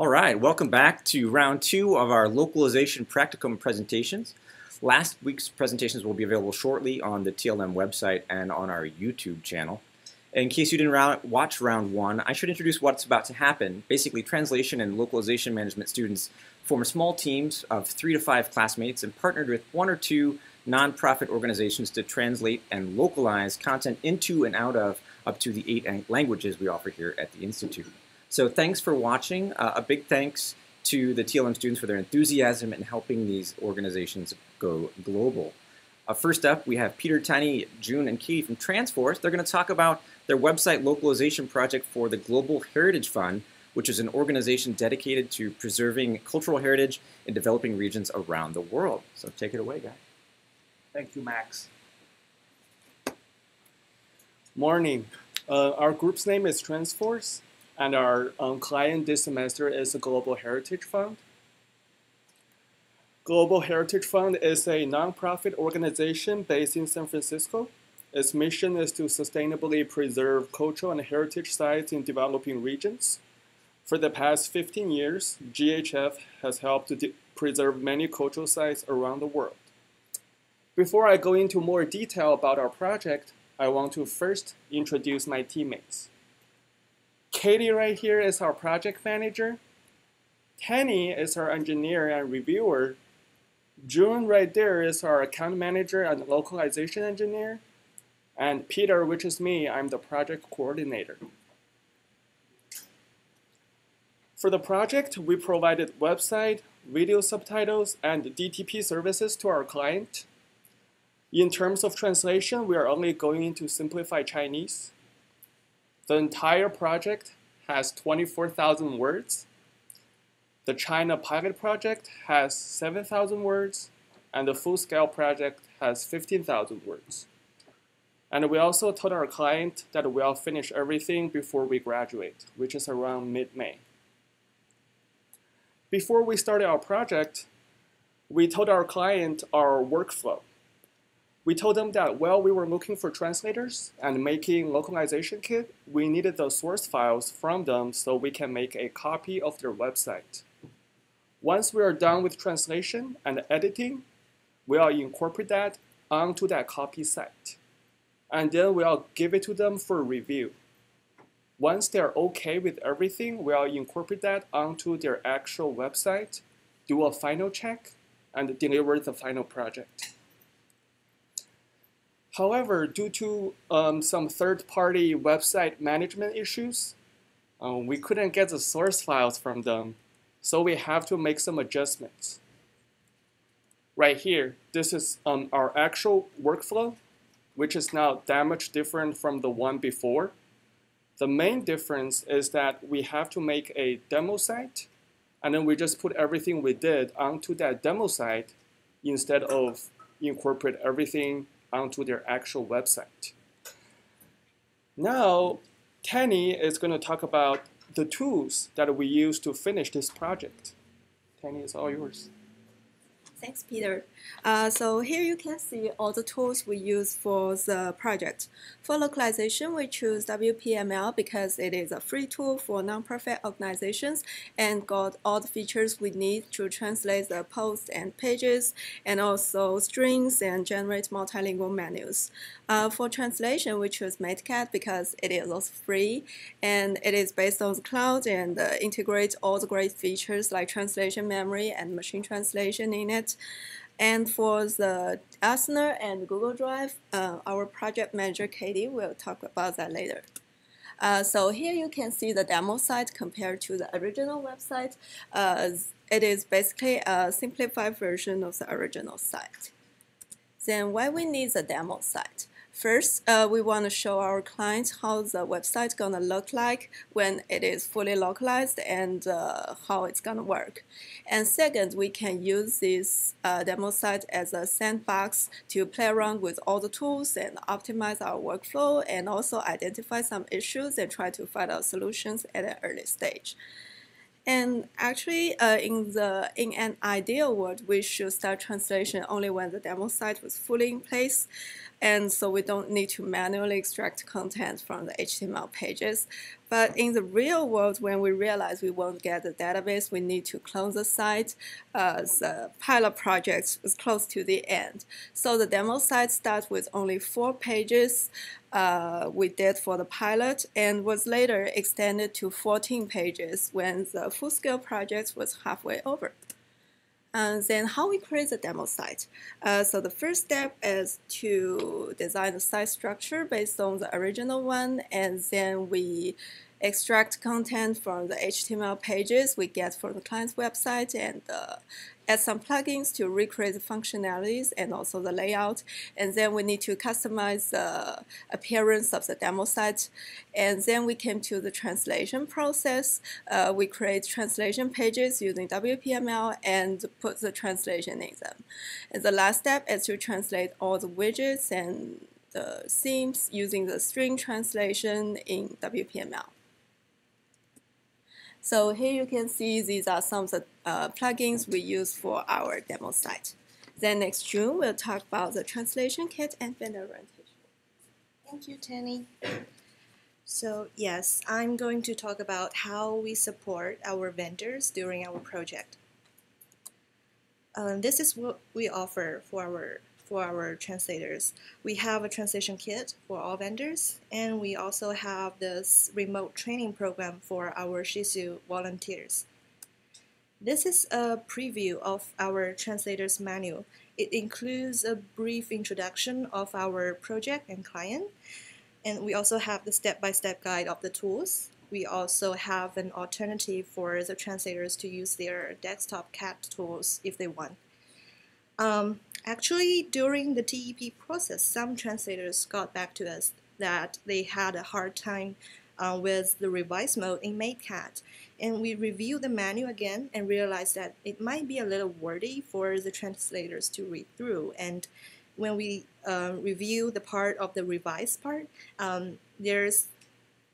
All right, welcome back to round two of our localization practicum presentations. Last week's presentations will be available shortly on the TLM website and on our YouTube channel. In case you didn't watch round one, I should introduce what's about to happen. Basically, translation and localization management students form small teams of three to five classmates and partnered with one or two nonprofit organizations to translate and localize content into and out of up to the eight languages we offer here at the Institute. So thanks for watching. Uh, a big thanks to the TLM students for their enthusiasm in helping these organizations go global. Uh, first up, we have Peter, Tiny, June, and Katie from Transforce. They're going to talk about their website localization project for the Global Heritage Fund, which is an organization dedicated to preserving cultural heritage in developing regions around the world. So take it away, guys. Thank you, Max. Morning. Uh, our group's name is Transforce and our um, client this semester is the Global Heritage Fund. Global Heritage Fund is a nonprofit organization based in San Francisco. Its mission is to sustainably preserve cultural and heritage sites in developing regions. For the past 15 years, GHF has helped to preserve many cultural sites around the world. Before I go into more detail about our project, I want to first introduce my teammates. Katie right here is our project manager. Kenny is our engineer and reviewer. June right there is our account manager and localization engineer. And Peter, which is me, I'm the project coordinator. For the project, we provided website, video subtitles, and DTP services to our client. In terms of translation, we are only going to simplify Chinese. The entire project has 24,000 words. The China pilot project has 7,000 words, and the full-scale project has 15,000 words. And we also told our client that we'll finish everything before we graduate, which is around mid-May. Before we started our project, we told our client our workflow. We told them that while we were looking for translators and making localization kit, we needed the source files from them so we can make a copy of their website. Once we are done with translation and editing, we'll incorporate that onto that copy site. And then we'll give it to them for review. Once they're okay with everything, we'll incorporate that onto their actual website, do a final check, and deliver the final project. However, due to um, some third-party website management issues, um, we couldn't get the source files from them, so we have to make some adjustments. Right here, this is um, our actual workflow, which is now that much different from the one before. The main difference is that we have to make a demo site, and then we just put everything we did onto that demo site instead of incorporate everything onto their actual website. Now, Tanny is going to talk about the tools that we use to finish this project. Tanny, is all yours. Thanks, Peter. Uh, so here you can see all the tools we use for the project. For localization, we choose WPML because it is a free tool for nonprofit organizations and got all the features we need to translate the posts and pages and also strings and generate multilingual menus. Uh, for translation, we choose Matecat because it is also free and it is based on the cloud and uh, integrates all the great features like translation memory and machine translation in it. And for the Asana and Google Drive, uh, our project manager Katie will talk about that later. Uh, so here you can see the demo site compared to the original website. Uh, it is basically a simplified version of the original site. Then why we need the demo site? First, uh, we want to show our clients how the website is going to look like when it is fully localized and uh, how it's going to work. And second, we can use this uh, demo site as a sandbox to play around with all the tools and optimize our workflow and also identify some issues and try to find out solutions at an early stage. And actually, uh, in the in an ideal world, we should start translation only when the demo site was fully in place. and so we don't need to manually extract content from the HTML pages. But in the real world, when we realize we won't get the database, we need to close the site. Uh, the pilot project is close to the end. So the demo site starts with only four pages uh, we did for the pilot and was later extended to 14 pages when the full-scale project was halfway over. And then how we create the demo site. Uh, so the first step is to design the site structure based on the original one, and then we extract content from the HTML pages we get from the client's website and uh, add some plugins to recreate the functionalities and also the layout. And then we need to customize the appearance of the demo site. And then we came to the translation process. Uh, we create translation pages using WPML and put the translation in them. And the last step is to translate all the widgets and the themes using the string translation in WPML. So here you can see these are some of the uh, plugins we use for our demo site. Then next June, we'll talk about the translation kit and vendor orientation. Thank you, Tanny. So yes, I'm going to talk about how we support our vendors during our project. Um, this is what we offer for our for our translators. We have a translation kit for all vendors, and we also have this remote training program for our Shisu volunteers. This is a preview of our translator's manual. It includes a brief introduction of our project and client, and we also have the step-by-step -step guide of the tools. We also have an alternative for the translators to use their desktop CAT tools if they want. Um, Actually, during the TEP process, some translators got back to us that they had a hard time uh, with the revised mode in MateCat. And we reviewed the manual again and realized that it might be a little wordy for the translators to read through. And when we uh, review the part of the revised part, um, there's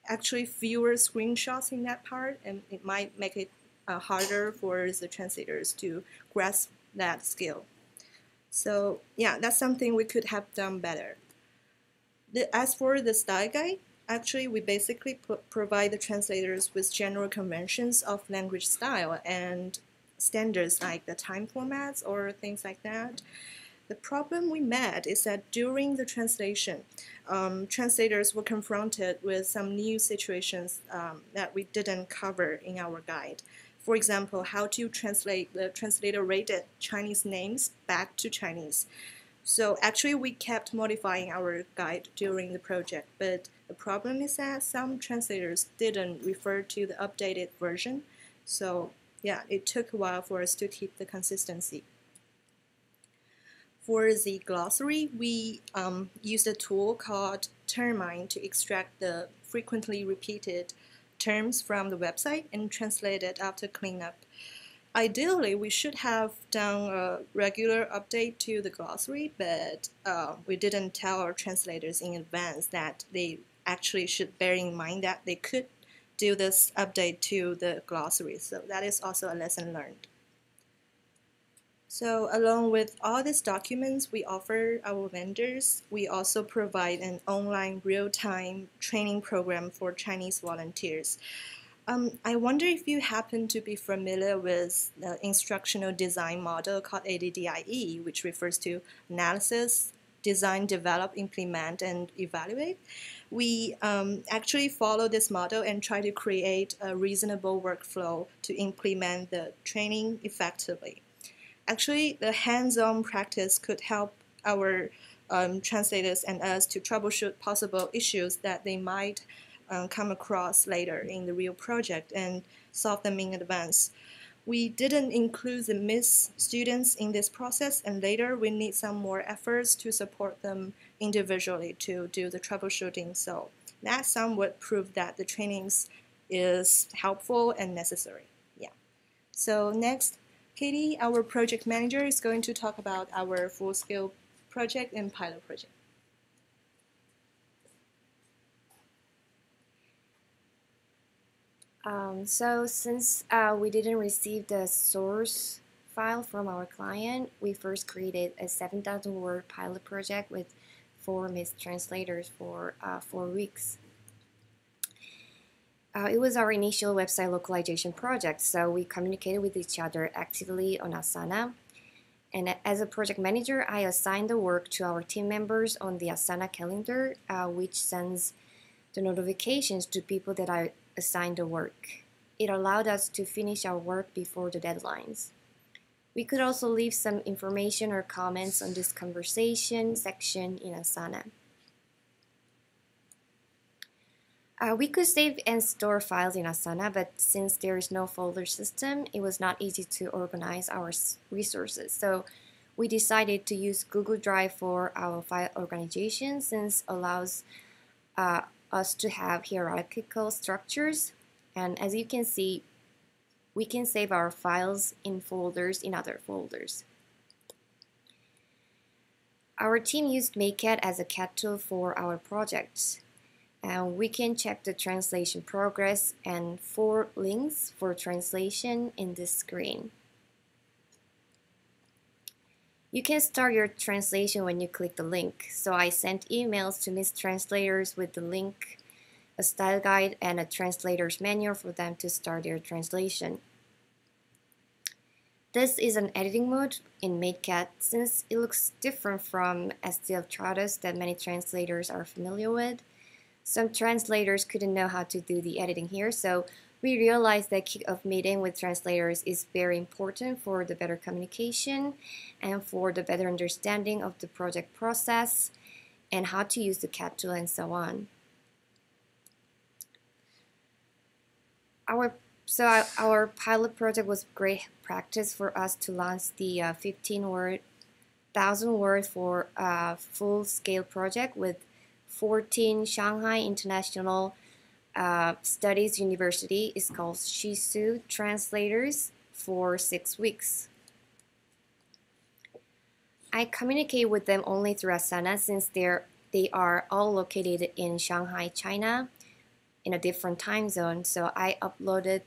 actually fewer screenshots in that part, and it might make it uh, harder for the translators to grasp that skill. So yeah, that's something we could have done better. The, as for the style guide, actually we basically provide the translators with general conventions of language style and standards like the time formats or things like that. The problem we met is that during the translation, um, translators were confronted with some new situations um, that we didn't cover in our guide. For example, how to translate the translator rated Chinese names back to Chinese. So actually we kept modifying our guide during the project, but the problem is that some translators didn't refer to the updated version. So yeah, it took a while for us to keep the consistency. For the glossary, we um, used a tool called Termine to extract the frequently repeated terms from the website and translate it after cleanup. Ideally, we should have done a regular update to the glossary, but uh, we didn't tell our translators in advance that they actually should bear in mind that they could do this update to the glossary. So that is also a lesson learned. So along with all these documents we offer our vendors, we also provide an online real-time training program for Chinese volunteers. Um, I wonder if you happen to be familiar with the instructional design model called ADDIE, which refers to analysis, design, develop, implement, and evaluate. We um, actually follow this model and try to create a reasonable workflow to implement the training effectively actually the hands-on practice could help our um, translators and us to troubleshoot possible issues that they might um, come across later in the real project and solve them in advance. We didn't include the MIIS students in this process, and later we need some more efforts to support them individually to do the troubleshooting. So that some would prove that the trainings is helpful and necessary. Yeah. So next, Katie, our project manager, is going to talk about our full-scale project and pilot project. Um, so since uh, we didn't receive the source file from our client, we first created a 7,000 word pilot project with four MIIS translators for uh, four weeks. Uh, it was our initial website localization project, so we communicated with each other actively on Asana. And as a project manager, I assigned the work to our team members on the Asana calendar, uh, which sends the notifications to people that I assigned the work. It allowed us to finish our work before the deadlines. We could also leave some information or comments on this conversation section in Asana. Uh, we could save and store files in Asana, but since there is no folder system, it was not easy to organize our resources. So we decided to use Google Drive for our file organization since allows uh, us to have hierarchical structures. And as you can see, we can save our files in folders in other folders. Our team used MateCat as a CAT tool for our projects and we can check the translation progress and four links for translation in this screen. You can start your translation when you click the link. So I sent emails to MIIS Translators with the link, a style guide, and a translator's manual for them to start their translation. This is an editing mode in MateCat since it looks different from SDL Trados that many translators are familiar with. Some translators couldn't know how to do the editing here, so we realized that kick-off meeting with translators is very important for the better communication and for the better understanding of the project process and how to use the CAT tool and so on. Our so our, pilot project was great practice for us to launch the uh, 15 word, thousand word for a uh, full scale project with 14 Shanghai International uh, Studies University is called Shisu Translators for six weeks. I communicate with them only through Asana since they're, they are all located in Shanghai, China in a different time zone. So I uploaded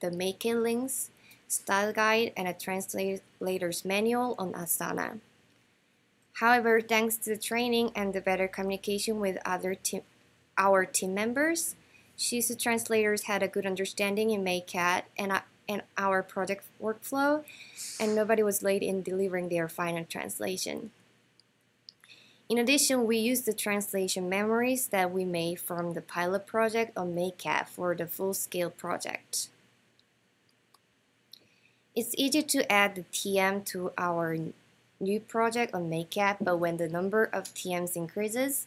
the Make-it links, style guide, and a translator's manual on Asana. However, thanks to the training and the better communication with other team, our team members, Shisu translators had a good understanding in MateCat and, uh, and our project workflow, and nobody was late in delivering their final translation. In addition, we used the translation memories that we made from the pilot project on MateCat for the full-scale project. It's easy to add the TM to our new project on MateCat, but when the number of TMs increases,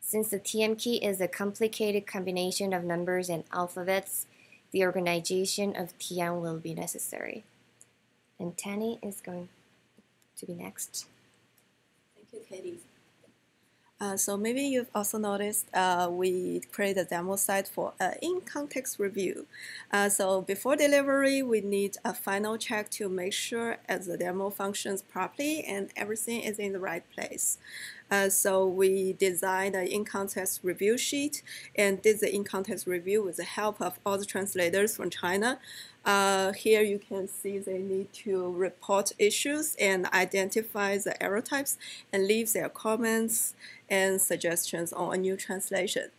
since the TM key is a complicated combination of numbers and alphabets, the organization of TM will be necessary. And Tanny is going to be next. Thank you, Katie. Uh, so maybe you've also noticed uh, we create a demo site for uh, in-context review. Uh, so before delivery, we need a final check to make sure as the demo functions properly and everything is in the right place. Uh, so we designed an in-context review sheet and did the in-context review with the help of all the translators from China. Uh, here you can see they need to report issues and identify the error types and leave their comments and suggestions on a new translation.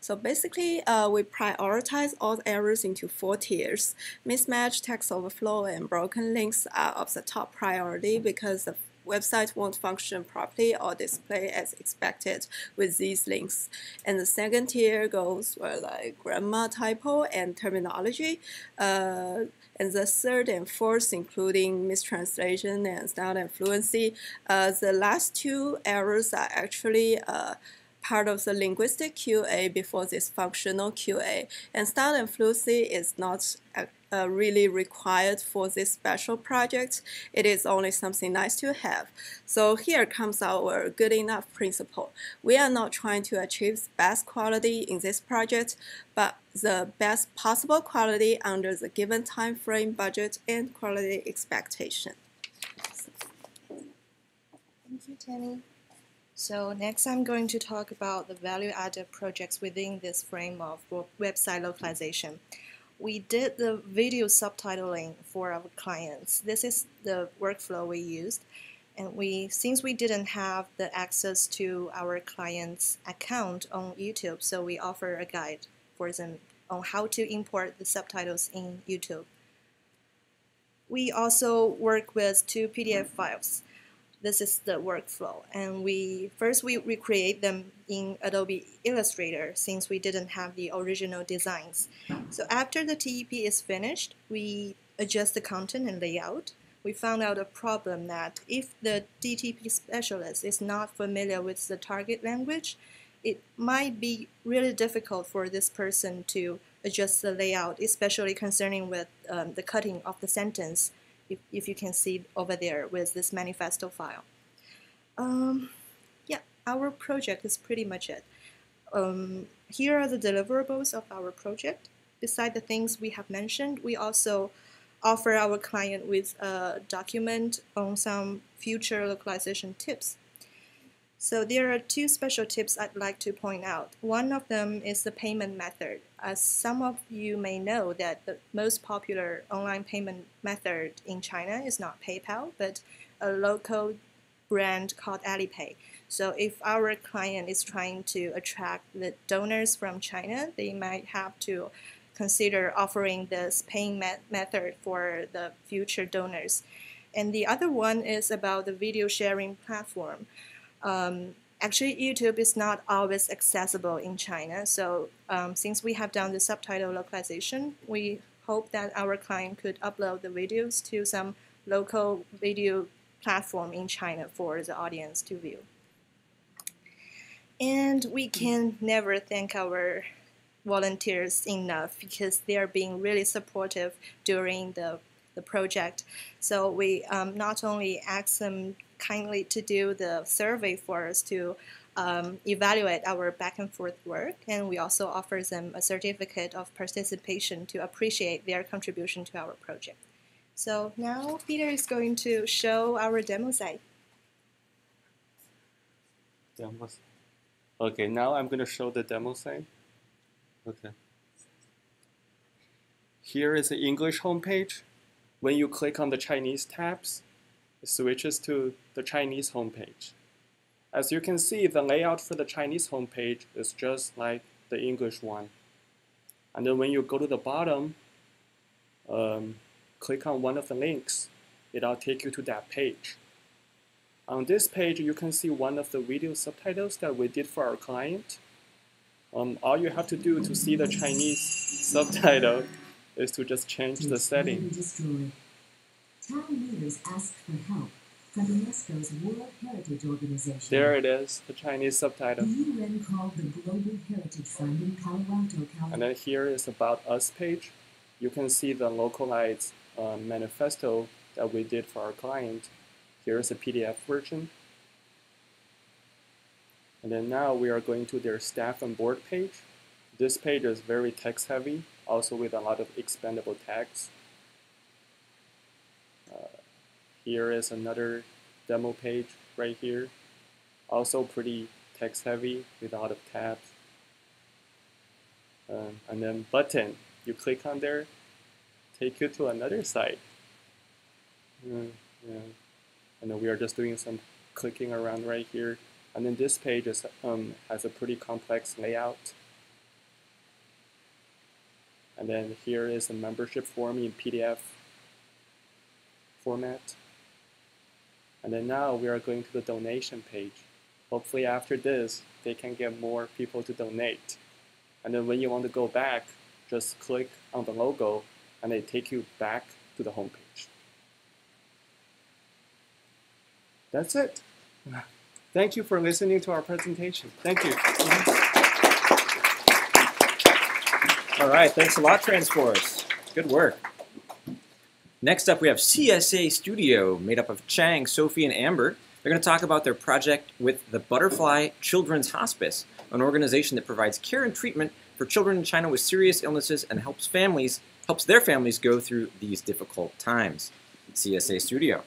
So basically, uh, we prioritize all errors into four tiers. Mismatch, text overflow, and broken links are of the top priority because the website won't function properly or display as expected with these links. And the second tier goes for like grammar typo and terminology. Uh, and the third and fourth, including mistranslation and style and fluency. Uh, the last two errors are actually uh, part of the linguistic QA before this functional QA. And style and fluency is not really required for this special project. It is only something nice to have. So here comes our good enough principle. We are not trying to achieve best quality in this project, but the best possible quality under the given time frame, budget, and quality expectation. Thank you, Tammy. So next I'm going to talk about the value-added projects within this frame of website localization we did the video subtitling for our clients. This is the workflow we used. And we, since we didn't have the access to our client's account on YouTube, so we offer a guide for them on how to import the subtitles in YouTube. We also work with two PDF files. This is the workflow, and we first we recreate them in Adobe Illustrator since we didn't have the original designs. So after the TEP is finished, we adjust the content and layout. We found out a problem that if the DTP specialist is not familiar with the target language, it might be really difficult for this person to adjust the layout, especially concerning with um, the cutting of the sentence, if, if you can see over there with this manifesto file. Um, yeah, our project is pretty much it. Um, here are the deliverables of our project. Beside the things we have mentioned, we also offer our client with a document on some future localization tips. So there are two special tips I'd like to point out. One of them is the payment method. As some of you may know that the most popular online payment method in China is not PayPal, but a local brand called Alipay. So if our client is trying to attract the donors from China, they might have to consider offering this paying met method for the future donors. And the other one is about the video sharing platform. Um, actually, YouTube is not always accessible in China. So um, since we have done the subtitle localization, we hope that our client could upload the videos to some local video platform in China for the audience to view. And we can never thank our volunteers enough because they are being really supportive during the, the project. So we um, not only ask them kindly to do the survey for us to um, evaluate our back and forth work, and we also offer them a certificate of participation to appreciate their contribution to our project. So now Peter is going to show our demo site. Demos. Okay, now I'm going to show the demo site. Okay. Here is the English homepage. When you click on the Chinese tabs, it switches to the Chinese homepage. As you can see, the layout for the Chinese homepage is just like the English one. And then when you go to the bottom, um, click on one of the links, it'll take you to that page. On this page, you can see one of the video subtitles that we did for our client. Um, all you have to do to see the Chinese subtitle is to just change the setting. There it is, the Chinese subtitle. The UN called the Global Heritage Fund in Palo Alto, California. And then here is About Us page. You can see the localized uh, manifesto that we did for our client. Here is a PDF version. And then now we are going to their staff and board page. This page is very text heavy, also with a lot of expandable tags. Uh, here is another demo page right here. Also pretty text heavy with a lot of tabs. Um, and then button, you click on there, take you to another site. Uh, yeah. And then we are just doing some clicking around right here. And then this page is, um, has a pretty complex layout. And then here is a membership form in PDF format. And then now we are going to the donation page. Hopefully after this, they can get more people to donate. And then when you want to go back, just click on the logo and they take you back to the homepage. That's it. Thank you for listening to our presentation. Thank you. All right, thanks a lot, Transforce. Good work. Next up, we have CSA Studio, made up of Chang, Sophie, and Amber. They're going to talk about their project with the Butterfly Children's Hospice, an organization that provides care and treatment for children in China with serious illnesses and helps families helps their families go through these difficult times. CSA Studio.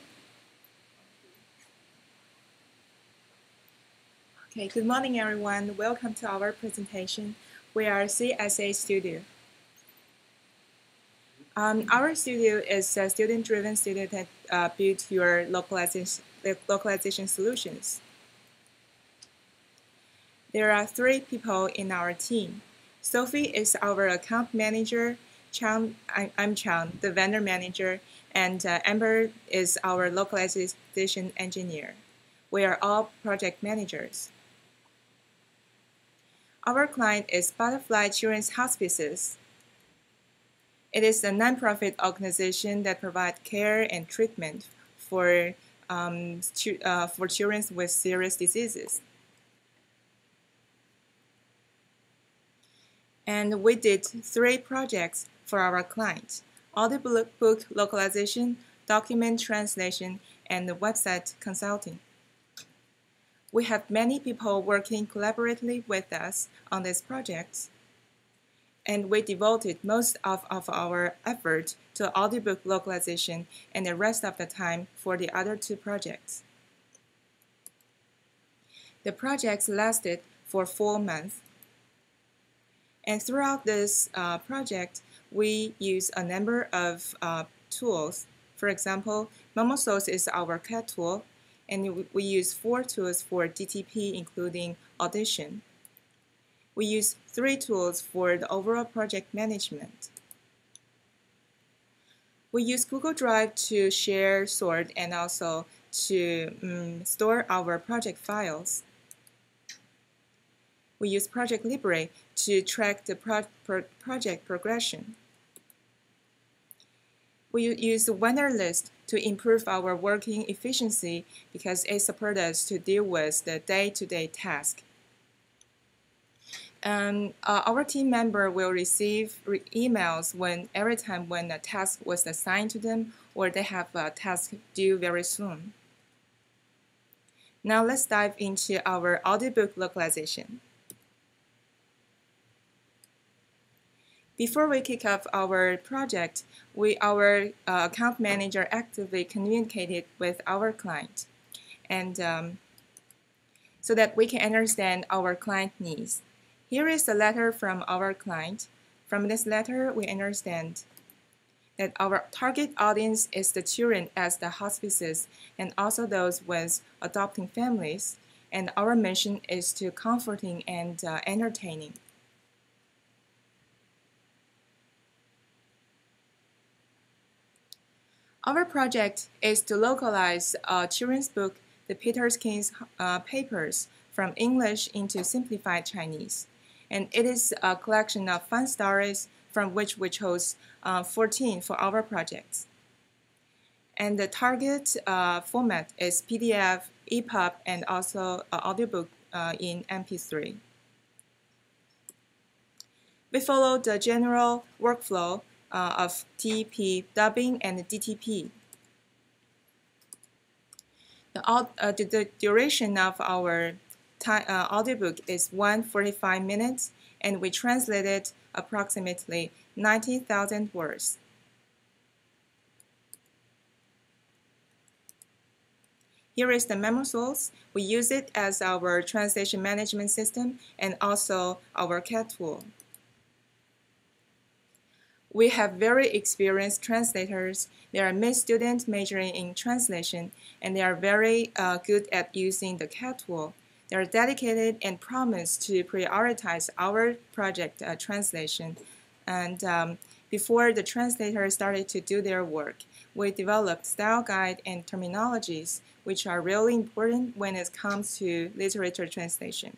Okay, good morning everyone. Welcome to our presentation. We are CSA Studio. Um, our studio is a student-driven studio that uh, built your localization, localization solutions. There are three people in our team. Sophie is our account manager, I'm Chang, the vendor manager, and uh, Amber is our localization engineer. We are all project managers. Our client is Butterfly Children's Hospices. It is a nonprofit organization that provides care and treatment for, um, uh, for children with serious diseases. And we did three projects for our client, audiobook localization, document translation, and website consulting. We have many people working collaboratively with us on these project, and we devoted most of, of our effort to audiobook localization and the rest of the time for the other two projects. The projects lasted for four months. And throughout this uh, project, we use a number of uh, tools. For example, Memsource is our CAT tool, and we use four tools for DTP, including Audition. We use three tools for the overall project management. We use Google Drive to share, sort, and also to um, store our project files. We use Project Libre to track the pro pro project progression. We use the Wunderlist to improve our working efficiency because it supports us to deal with the day-to-day -day task. Um, uh, our team member will receive re emails when every time when a task was assigned to them or they have a task due very soon. Now let's dive into our audiobook localization. Before we kick off our project, we, our uh, account manager actively communicated with our client and um, so that we can understand our client needs. Here is a letter from our client. From this letter, we understand that our target audience is the children as the hospices and also those with adopting families, and our mission is to comforting and uh, entertaining. Our project is to localize a children's book, The Peterkin's uh, Papers, from English into simplified Chinese. And it is a collection of fun stories from which we chose uh, 14 for our projects. And the target uh, format is PDF, EPUB, and also audiobook uh, in MP3. We follow the general workflow uh, of TP dubbing and DTP. The, uh, the, the duration of our time, uh, audiobook is 145 minutes and we translated approximately 90,000 words. Here is the Memsource. We use it as our translation management system and also our CAT tool. We have very experienced translators. They are mid students majoring in translation, and they are very uh, good at using the CAT tool. They are dedicated and promise to prioritize our project uh, translation. And um, before the translators started to do their work, we developed style guide and terminologies, which are really important when it comes to literature translation.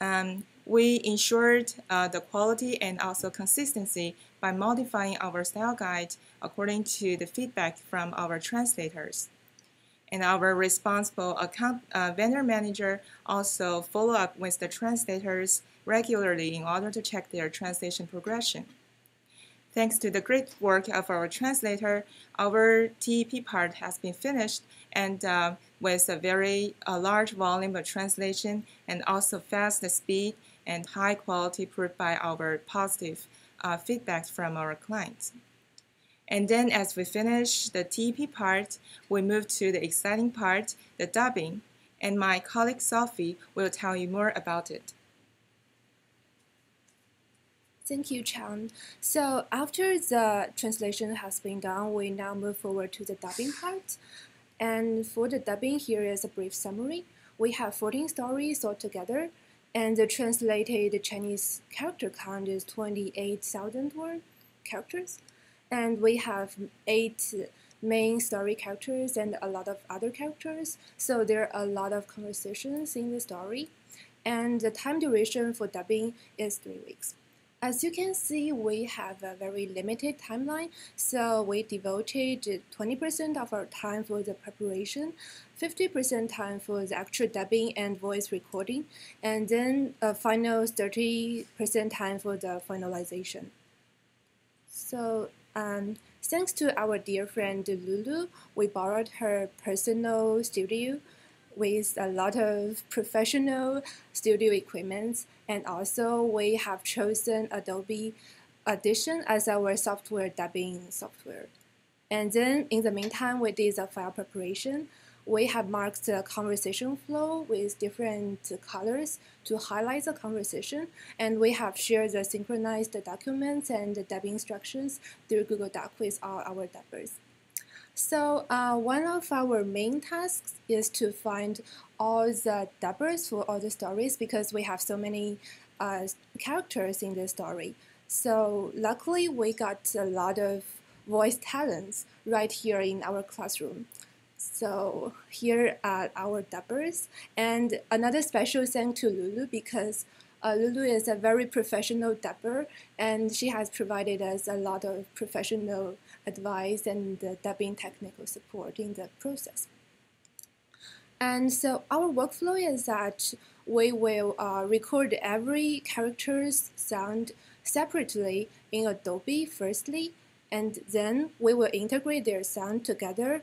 Um, we ensured uh, the quality and also consistency by modifying our style guide according to the feedback from our translators. And our responsible account uh, vendor manager also follow up with the translators regularly in order to check their translation progression. Thanks to the great work of our translator, our TEP part has been finished and uh, with a very uh, large volume of translation and also fast speed and high quality proved by our positive uh, feedback from our clients. And then as we finish the TEP part, we move to the exciting part, the dubbing, and my colleague Sophie will tell you more about it. Thank you, Chan. So after the translation has been done, we now move forward to the dubbing part. And for the dubbing, here is a brief summary. We have 14 stories altogether, and the translated Chinese character count is 28,000 word characters. And we have eight main story characters and a lot of other characters, so there are a lot of conversations in the story. And the time duration for dubbing is three weeks. As you can see, we have a very limited timeline, so we devoted 20% of our time for the preparation, 50% time for the actual dubbing and voice recording, and then a final 30% time for the finalization. So um, thanks to our dear friend Lulu, we borrowed her personal studio with a lot of professional studio equipment and also we have chosen Adobe Audition as our software dubbing software. And then in the meantime, we did the file preparation. We have marked the conversation flow with different colors to highlight the conversation, and we have shared the synchronized documents and the dubbing instructions through Google Doc with all our dubbers. So uh, one of our main tasks is to find all the dubbers for all the stories because we have so many uh, characters in the story. So luckily we got a lot of voice talents right here in our classroom. So here are our dubbers. And another special thank to Lulu because uh, Lulu is a very professional dubber and she has provided us a lot of professional advice and uh, dubbing technical support in the process. And so our workflow is that we will uh, record every character's sound separately in Adobe firstly, and then we will integrate their sound together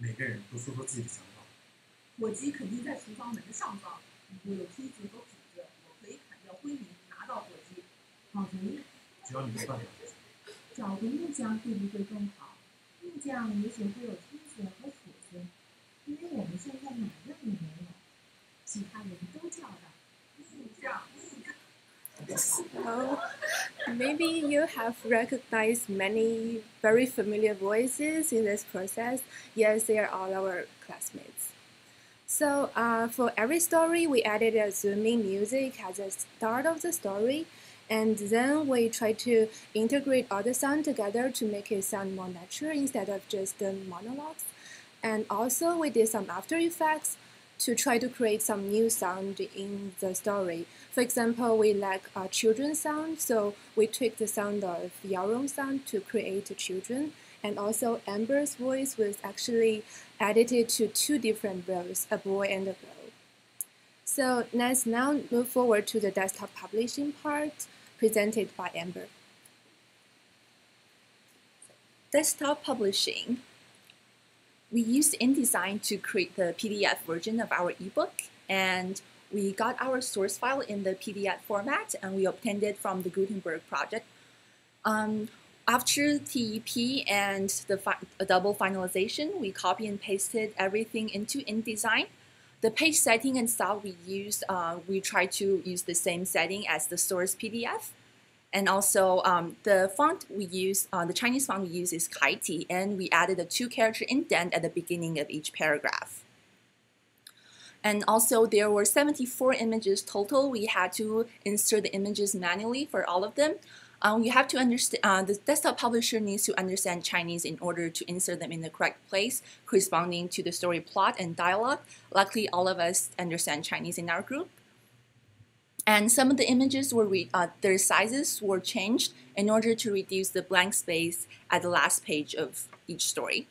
每个人都说说自己的想法。火鸡肯定在厨房门的上方，如果有梯子和斧子，我可以砍掉灰泥，拿到火鸡。好主意。只要你没办法。找个木匠会不会更好？木匠也许会有 So maybe you have recognized many very familiar voices in this process. Yes, they are all our classmates. So uh, for every story, we added a zooming music at the start of the story, and then we try to integrate all the sound together to make it sound more natural instead of just the monologues. And also we did some After Effects to try to create some new sound in the story. For example, we like a children sound, so we tweak the sound of Yaorong sound to create children. And also Amber's voice was actually edited to two different roles, a boy and a girl. So let's now move forward to the desktop publishing part presented by Amber. Desktop publishing. We used InDesign to create the PDF version of our ebook, and we got our source file in the PDF format, and we obtained it from the Gutenberg project. Um, after TEP and the fi double finalization, we copy and pasted everything into InDesign. The page setting and style we used, uh, we tried to use the same setting as the source PDF. And also um, the font we use, uh, the Chinese font we use is Kaiti, and we added a two character indent at the beginning of each paragraph. And also there were 74 images total. We had to insert the images manually for all of them. Um, you have to understand, uh, the desktop publisher needs to understand Chinese in order to insert them in the correct place, corresponding to the story plot and dialogue. Luckily, all of us understand Chinese in our group. And some of the images were, uh, their sizes were changed in order to reduce the blank space at the last page of each story.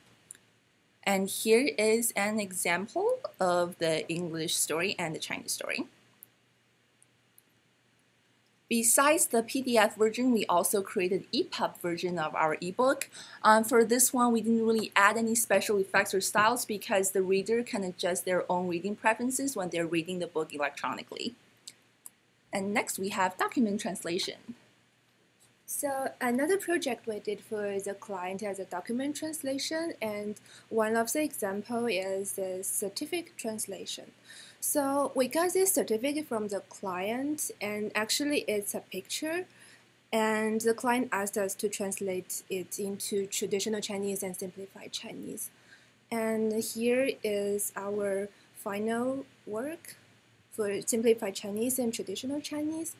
And here is an example of the English story and the Chinese story. Besides the PDF version, we also created EPUB version of our ebook. Um, for this one, we didn't really add any special effects or styles because the reader can adjust their own reading preferences when they're reading the book electronically. And next, we have document translation. So another project we did for the client is a document translation, and one of the example is the certificate translation. So we got this certificate from the client, and actually it's a picture. And the client asked us to translate it into traditional Chinese and simplified Chinese. And here is our final work for simplified Chinese and traditional Chinese.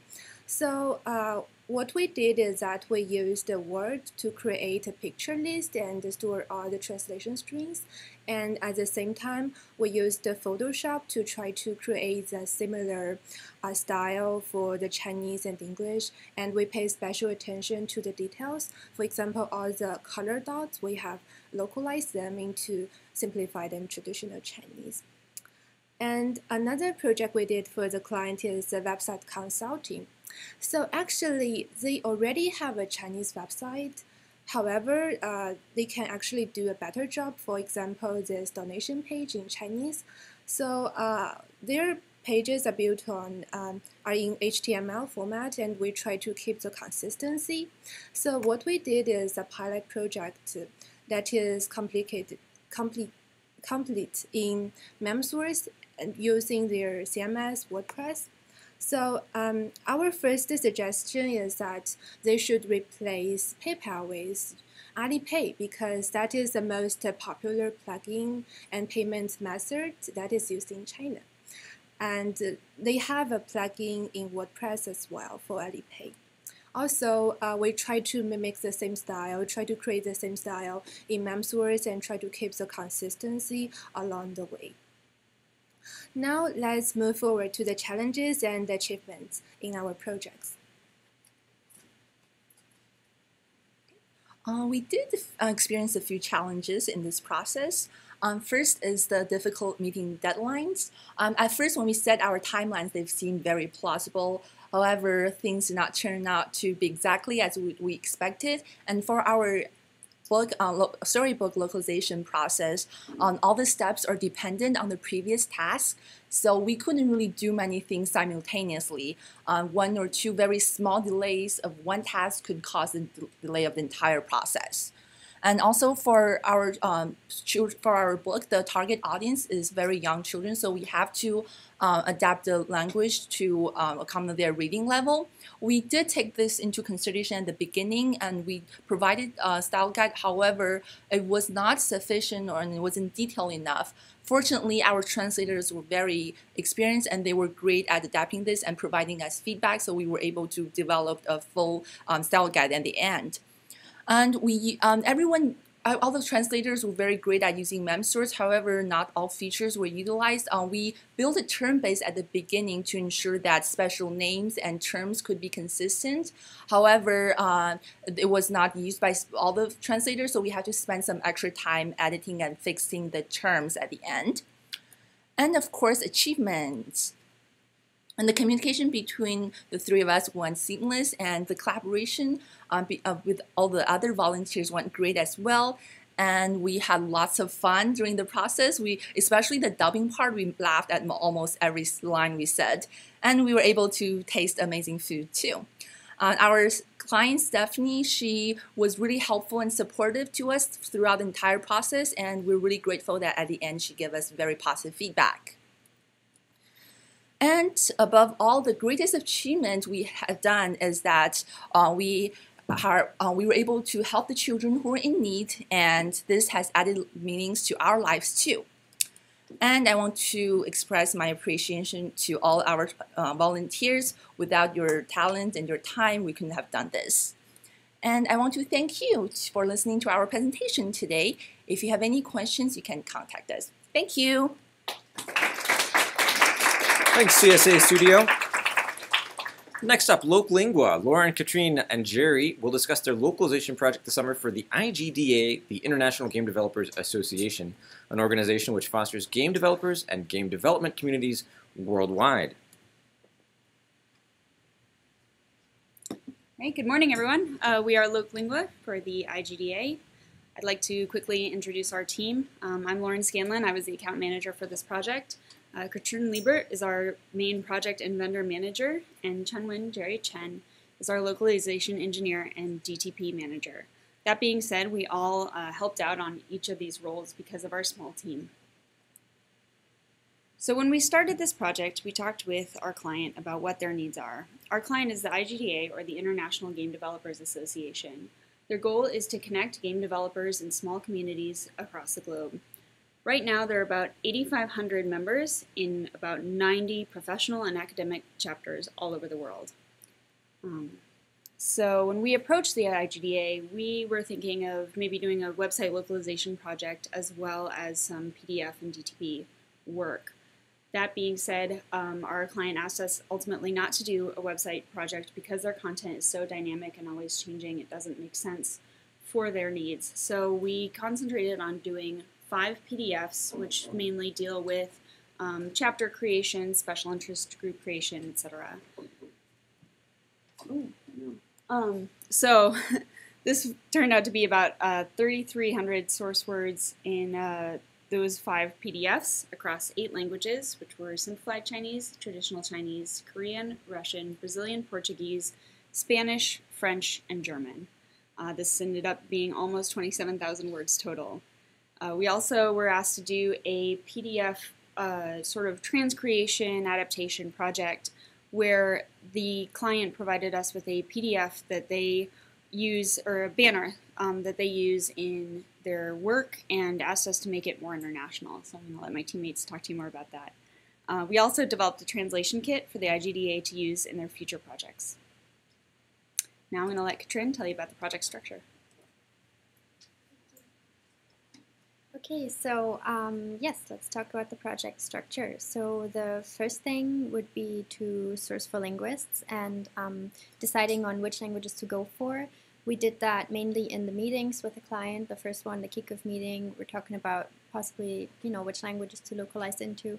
So uh, what we did is that we used the Word to create a picture list and store all the translation strings. And at the same time, we used the Photoshop to try to create a similar uh, style for the Chinese and English. And we pay special attention to the details. For example, all the color dots, we have localized them into simplified and traditional Chinese. And another project we did for the client is the website consulting. So actually, they already have a Chinese website. However, uh, they can actually do a better job. For example, this donation page in Chinese. So uh, their pages are built on um, are in HTML format, and we try to keep the consistency. So what we did is a pilot project that is complicated, complete, complete in MemSource using their CMS WordPress. So um, our first suggestion is that they should replace PayPal with Alipay because that is the most popular plugin and payment method that is used in China. And they have a plugin in WordPress as well for Alipay. Also, uh, we try to mimic the same style, try to create the same style in MemSource and try to keep the consistency along the way. Now let's move forward to the challenges and the achievements in our projects. Uh, we did uh, experience a few challenges in this process. Um, first is the difficult meeting deadlines. Um, at first, when we set our timelines, they've seemed very plausible. However, things did not turn out to be exactly as we expected. And for our book uh, lo storybook localization process, um, all the steps are dependent on the previous task. So we couldn't really do many things simultaneously. Uh, one or two very small delays of one task could cause a delay of the entire process. And also for our um, for our book, the target audience is very young children, so we have to uh, adapt the language to um, accommodate their reading level. We did take this into consideration at the beginning, and we provided a style guide. However, it was not sufficient or it wasn't detailed enough. Fortunately, our translators were very experienced and they were great at adapting this and providing us feedback, so we were able to develop a full um, style guide at the end. And we, um, everyone, all the translators were very great at using MemSource. However, not all features were utilized. Uh, we built a term base at the beginning to ensure that special names and terms could be consistent. However, uh, it was not used by all the translators, so we had to spend some extra time editing and fixing the terms at the end. And of course, achievements. And the communication between the three of us went seamless, and the collaboration um, be, uh, with all the other volunteers went great as well. And we had lots of fun during the process. We, especially the dubbing part, we laughed at almost every line we said, and we were able to taste amazing food too. Uh, our client Stephanie, she was really helpful and supportive to us throughout the entire process, and we're really grateful that at the end she gave us very positive feedback. And above all, the greatest achievement we have done is that uh, we are, uh, we were able to help the children who are in need, and this has added meanings to our lives too. And I want to express my appreciation to all our uh, volunteers. Without your talent and your time, we couldn't have done this. And I want to thank you for listening to our presentation today. If you have any questions, you can contact us. Thank you. Thanks, CSA Studio. Next up, Localingua. Lauren, Katrine, and Jerry will discuss their localization project this summer for the IGDA, the International Game Developers Association, an organization which fosters game developers and game development communities worldwide. Right, good morning, everyone. Uh, we are Localingua for the IGDA. I'd like to quickly introduce our team. Um, I'm Lauren Scanlon. I was the account manager for this project. Uh, Liebert is our main project and vendor manager, and Chenwen Jerry Chen is our localization engineer and DTP manager. That being said, we all uh, helped out on each of these roles because of our small team. So when we started this project, we talked with our client about what their needs are. Our client is the IGDA, or the International Game Developers Association. Their goal is to connect game developers in small communities across the globe. Right now, there are about 8,500 members in about 90 professional and academic chapters all over the world. Um, so when we approached the IGDA, we were thinking of maybe doing a website localization project as well as some PDF and DTP work. That being said, um, our client asked us ultimately not to do a website project because their content is so dynamic and always changing, it doesn't make sense for their needs. So we concentrated on doing five PDFs, which mainly deal with um, chapter creation, special interest group creation, etc. Um, so this turned out to be about uh, 3,300 source words in uh, those five PDFs across eight languages, which were simplified Chinese, traditional Chinese, Korean, Russian, Brazilian Portuguese, Spanish, French, and German. Uh, this ended up being almost 27,000 words total. Uh, we also were asked to do a PDF uh, sort of transcreation adaptation project where the client provided us with a PDF that they use, or a banner um, that they use in their work and asked us to make it more international. So I'm going to let my teammates talk to you more about that. Uh, we also developed a translation kit for the IGDA to use in their future projects. Now I'm going to let Katrin tell you about the project structure. Okay, so um, yes, let's talk about the project structure. So the first thing would be to source for linguists and um, deciding on which languages to go for. We did that mainly in the meetings with the client. The first one, the kickoff meeting, we're talking about possibly, you know, which languages to localize into.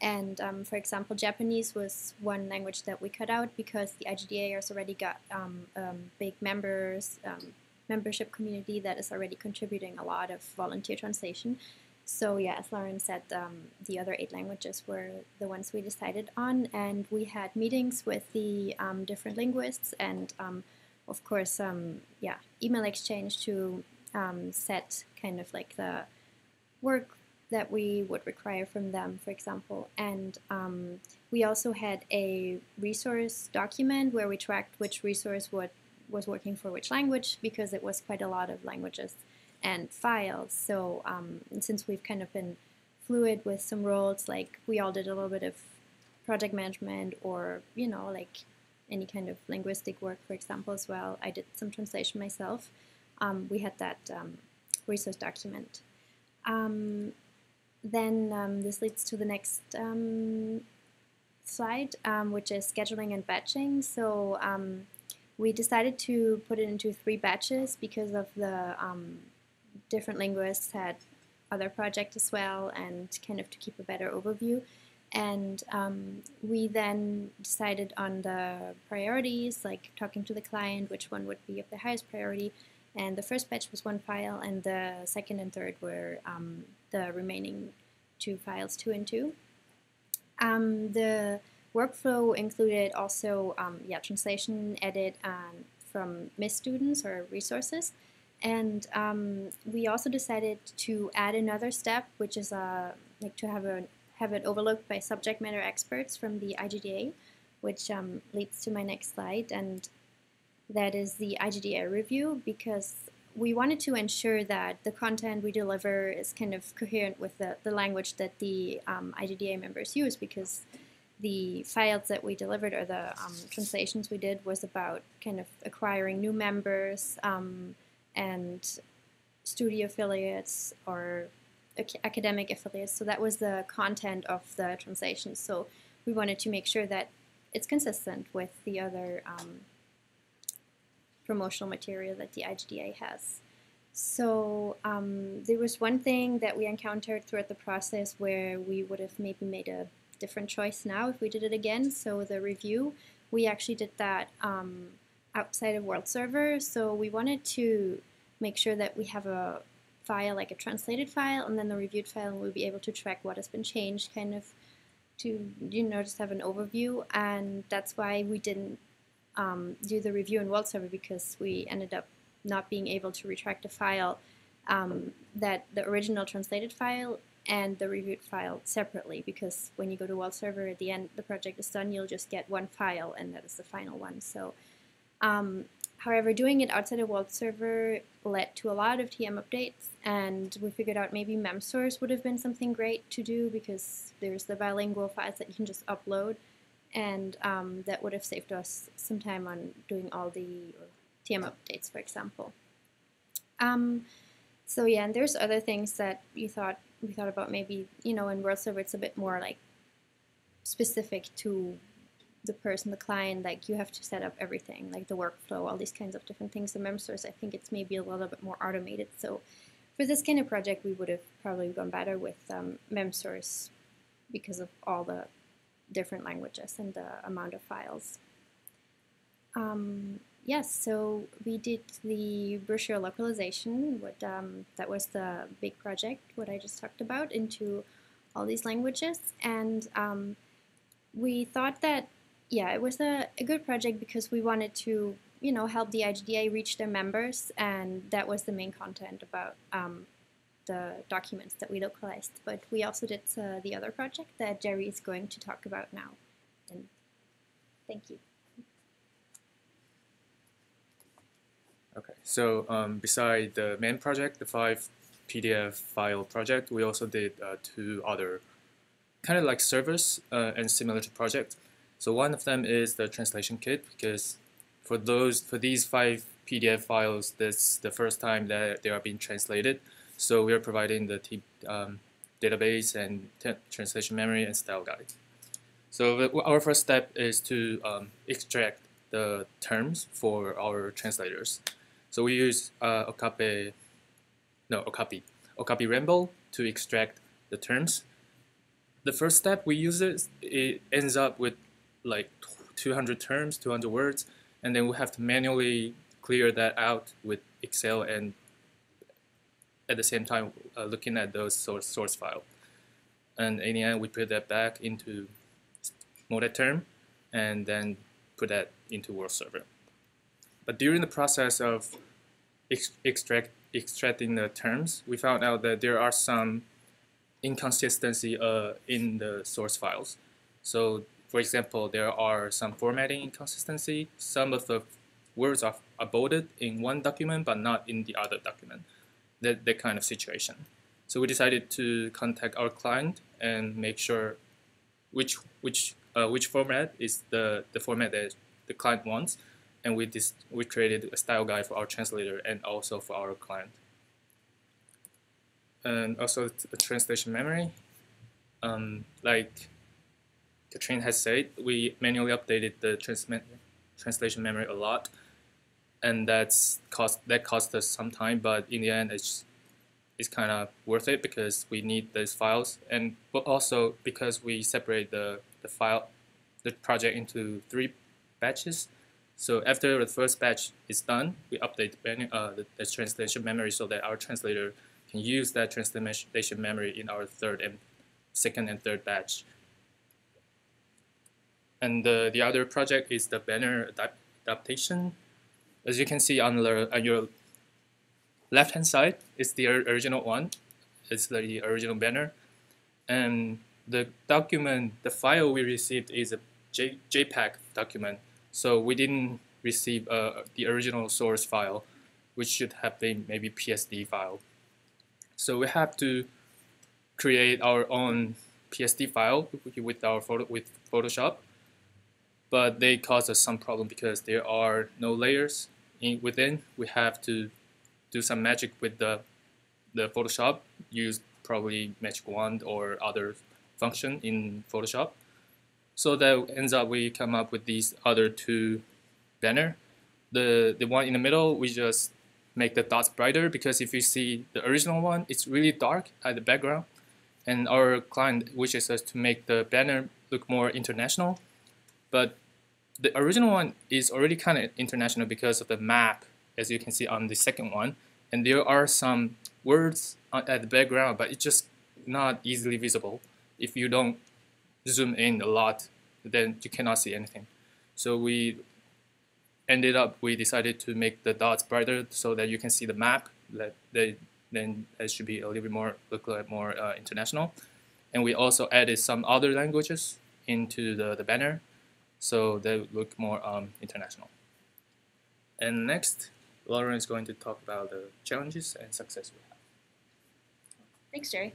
And um, for example, Japanese was one language that we cut out because the IGDA has already got um, um, big members, um, membership community that is already contributing a lot of volunteer translation. So yeah, as Lauren said, um, the other eight languages were the ones we decided on, and we had meetings with the um, different linguists, and um, of course, um, yeah, email exchange to um, set kind of like the work that we would require from them, for example. And um, we also had a resource document where we tracked which resource would was working for which language because it was quite a lot of languages and files. So um, since we've kind of been fluid with some roles, like we all did a little bit of project management or, you know, like any kind of linguistic work, for example, as well. I did some translation myself. Um, we had that um, resource document. Um, then um, this leads to the next um, slide, which is scheduling and batching. So we decided to put it into three batches because of the um, different linguists had other projects as well and kind of to keep a better overview. And um, we then decided on the priorities, like talking to the client, which one would be of the highest priority. And the first batch was one file, and the second and third were um, the remaining two files, two and two. Um, the Workflow included also um, yeah translation, edit um, from MIIS students or resources, and um, we also decided to add another step, which is uh, like to have a have it overlooked by subject matter experts from the IGDA, which um, leads to my next slide, and that is the IGDA review because we wanted to ensure that the content we deliver is kind of coherent with the, the language that the um, IGDA members use because the files that we delivered or the um, translations we did was about kind of acquiring new members um, and studio affiliates or ac academic affiliates. So that was the content of the translation. So we wanted to make sure that it's consistent with the other um, promotional material that the IGDA has. So um, there was one thing that we encountered throughout the process where we would have maybe made a different choice now if we did it again. So the review, we actually did that um, outside of world server so we wanted to make sure that we have a file like a translated file and then the reviewed file and we'll be able to track what has been changed kind of to you know just have an overview and that's why we didn't um, do the review in world server because we ended up not being able to retract a file um, that the original translated file and the reviewed file separately because when you go to world server at the end the project is done you'll just get one file and that is the final one. So um, however doing it outside of world server led to a lot of TM updates and we figured out maybe memsource would have been something great to do because there's the bilingual files that you can just upload and um, that would have saved us some time on doing all the TM updates for example. Um, so yeah and there's other things that you thought we thought about maybe you know in world server it's a bit more like specific to the person, the client, like you have to set up everything, like the workflow, all these kinds of different things. The memsource, I think it's maybe a little bit more automated. So for this kind of project, we would have probably gone better with um, memsource because of all the different languages and the amount of files. Um, yes, so we did the brochure localization. What um, that was the big project, what I just talked about, into all these languages, and um, we thought that yeah, it was a, a good project because we wanted to you know help the IGDA reach their members, and that was the main content about um, the documents that we localized. But we also did uh, the other project that Jerry is going to talk about now. And thank you. Okay, so um, beside the main project, the five PDF file project, we also did uh, two other kind of like servers uh, and similar to project. So one of them is the translation kit because for those for these five PDF files, this the first time that they are being translated. So we are providing the um, database and translation memory and style guide. So our first step is to um, extract the terms for our translators. So we use uh, Okape, no, Okapi, Okapi Rainbow to extract the terms. The first step we use it, it ends up with like 200 terms, 200 words, and then we have to manually clear that out with Excel and at the same time uh, looking at those source, source file. And in the end, we put that back into term and then put that into World Server. But during the process of ex extract, extracting the terms, we found out that there are some inconsistency uh, in the source files. So for example, there are some formatting inconsistency. Some of the words are, are in one document but not in the other document. That, that kind of situation. So we decided to contact our client and make sure which which uh, which format is the, the format that the client wants, and we we created a style guide for our translator and also for our client. And also the translation memory, um, like Katrine has said, we manually updated the translation memory a lot, and that's cost that cost us some time. But in the end, it's it's kind of worth it because we need those files, and but also because we separate the the file, the project into three batches. So after the first batch is done, we update uh, the, the translation memory so that our translator can use that translation memory in our third and second and third batch. And the, the other project is the banner adaptation. As you can see on, the, on your left-hand side, it's the original one. It's the original banner. And the document, the file we received is a J, JPEG document. So we didn't receive uh, the original source file, which should have been maybe PSD file. So we have to create our own PSD file with our photo with Photoshop but they cause us some problem because there are no layers in, within. We have to do some magic with the, the Photoshop, use probably magic wand or other function in Photoshop. So that ends up we come up with these other two banner. The, the one in the middle, we just make the dots brighter because if you see the original one, it's really dark at the background. And our client wishes us to make the banner look more international but the original one is already kind of international because of the map, as you can see on the second one. And there are some words uh, at the background, but it's just not easily visible. If you don't zoom in a lot, then you cannot see anything. So we ended up, we decided to make the dots brighter so that you can see the map. That they, then it should be a little bit more, look like more uh, international. And we also added some other languages into the, the banner so they look more um, international. And next, Lauren is going to talk about the challenges and success we have. Thanks, Jerry.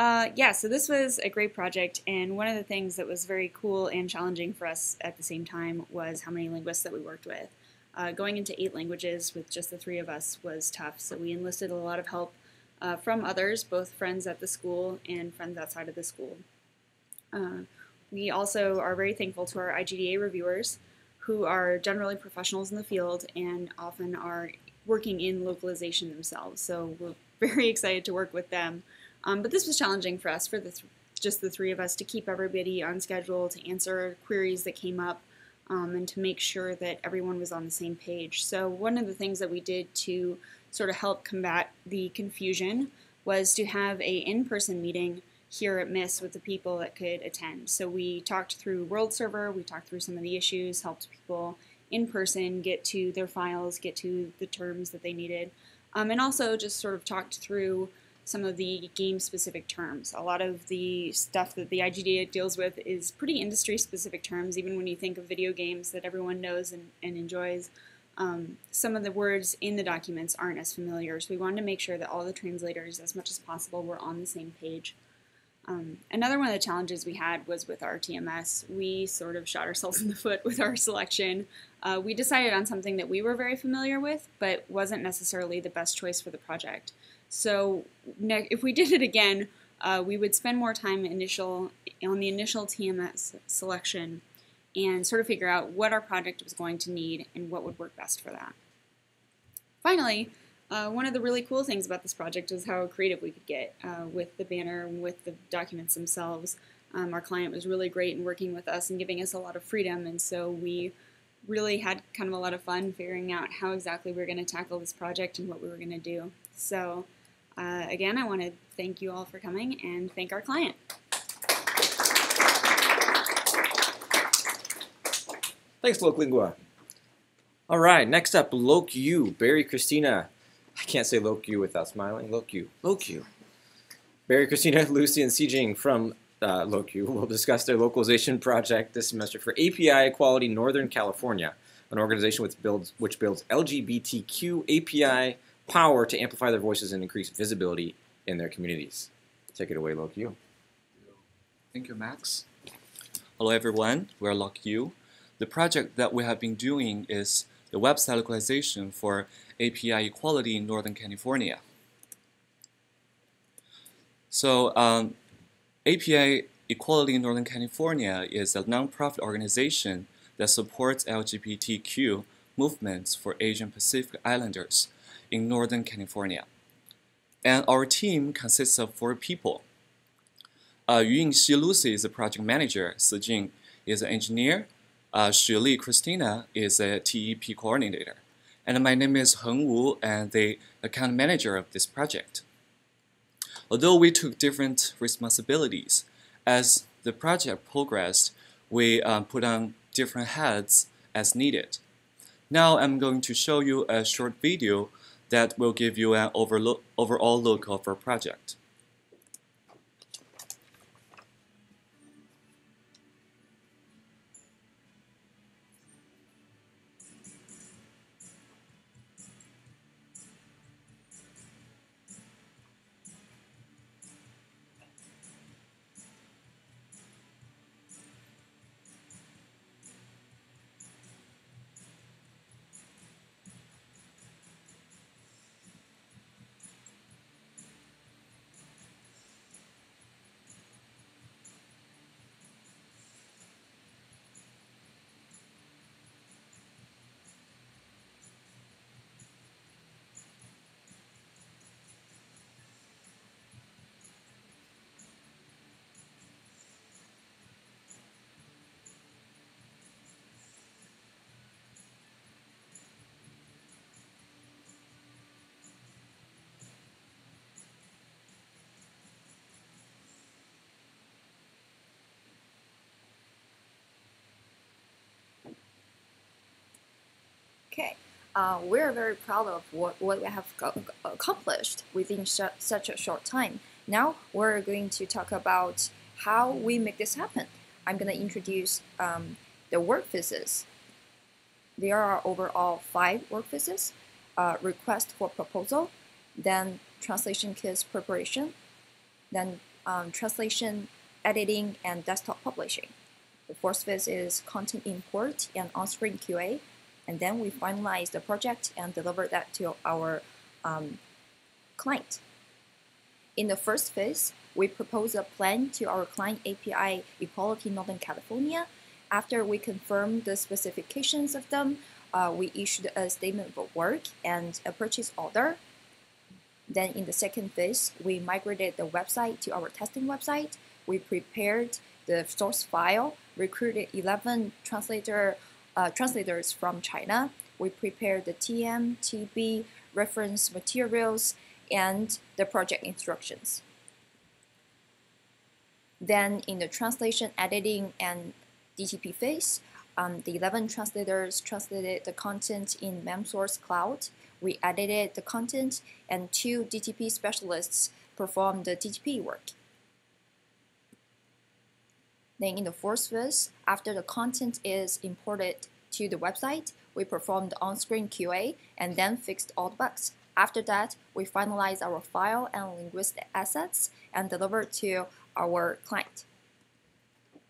Uh, yeah, so this was a great project, and one of the things that was very cool and challenging for us at the same time was how many linguists that we worked with. Uh, going into eight languages with just the three of us was tough, so we enlisted a lot of help uh, from others, both friends at the school and friends outside of the school. Uh, we also are very thankful to our IGDA reviewers, who are generally professionals in the field and often are working in localization themselves. So we're very excited to work with them. Um, but this was challenging for us, for the just the three of us, to keep everybody on schedule, to answer queries that came up, um, and to make sure that everyone was on the same page. So one of the things that we did to sort of help combat the confusion was to have a in-person meeting here at MIIS with the people that could attend. So we talked through World Server, we talked through some of the issues, helped people in person get to their files, get to the terms that they needed, um, and also just sort of talked through some of the game-specific terms. A lot of the stuff that the IGDA deals with is pretty industry-specific terms, even when you think of video games that everyone knows and, and enjoys. Um, some of the words in the documents aren't as familiar, so we wanted to make sure that all the translators, as much as possible, were on the same page. Um, another one of the challenges we had was with our TMS. We sort of shot ourselves in the foot with our selection. Uh, we decided on something that we were very familiar with, but wasn't necessarily the best choice for the project. So if we did it again, uh, we would spend more time initial on the initial TMS selection and sort of figure out what our project was going to need and what would work best for that. Finally, uh, one of the really cool things about this project is how creative we could get uh, with the banner and with the documents themselves. Um, our client was really great in working with us and giving us a lot of freedom, and so we really had kind of a lot of fun figuring out how exactly we were going to tackle this project and what we were going to do. So uh, again, I want to thank you all for coming and thank our client. Thanks, Localingua. All right, next up, LoQu, Barry Christina. I can't say LoQu without smiling. LoQu. LoQu. Barry, Christina, Lucy, and Xijing from uh, LoQu will discuss their localization project this semester for API Equality Northern California, an organization which builds, which builds LGBTQ API power to amplify their voices and increase visibility in their communities. Take it away, LoQu. Thank you, Max. Hello, everyone. We're LoQu. The project that we have been doing is the website localization for API equality in Northern California. So um, API Equality in Northern California is a nonprofit organization that supports LGBTQ movements for Asian Pacific Islanders in Northern California. And our team consists of four people. Uh, Yunxi Lucy is a project manager, Sijing is an engineer, uh, Li Christina is a TEP coordinator. And my name is Heng Wu, and the account manager of this project. Although we took different responsibilities, as the project progressed, we um, put on different hats as needed. Now I'm going to show you a short video that will give you an overall look of our project. Okay, uh, we're very proud of what, what we have accomplished within such a short time. Now we're going to talk about how we make this happen. I'm going to introduce um, the work phases. There are overall five work phases. Uh, request for proposal, then translation kits preparation, then um, translation, editing, and desktop publishing. The fourth phase is content import and on-screen QA, and then we finalize the project and deliver that to our um, client. In the first phase, we propose a plan to our client API Equality Northern California. After we confirm the specifications of them, uh, we issued a statement of work and a purchase order. Then in the second phase, we migrated the website to our testing website. We prepared the source file, recruited 11 translator, uh, translators from China. We prepared the TM, TB, reference materials, and the project instructions. Then in the translation, editing, and DTP phase, um, the 11 translators translated the content in MemSource Cloud. We edited the content, and two DTP specialists performed the DTP work. Then in the fourth phase, after the content is imported to the website, we performed on-screen QA and then fixed all the bugs. After that, we finalize our file and linguistic assets and deliver to our client.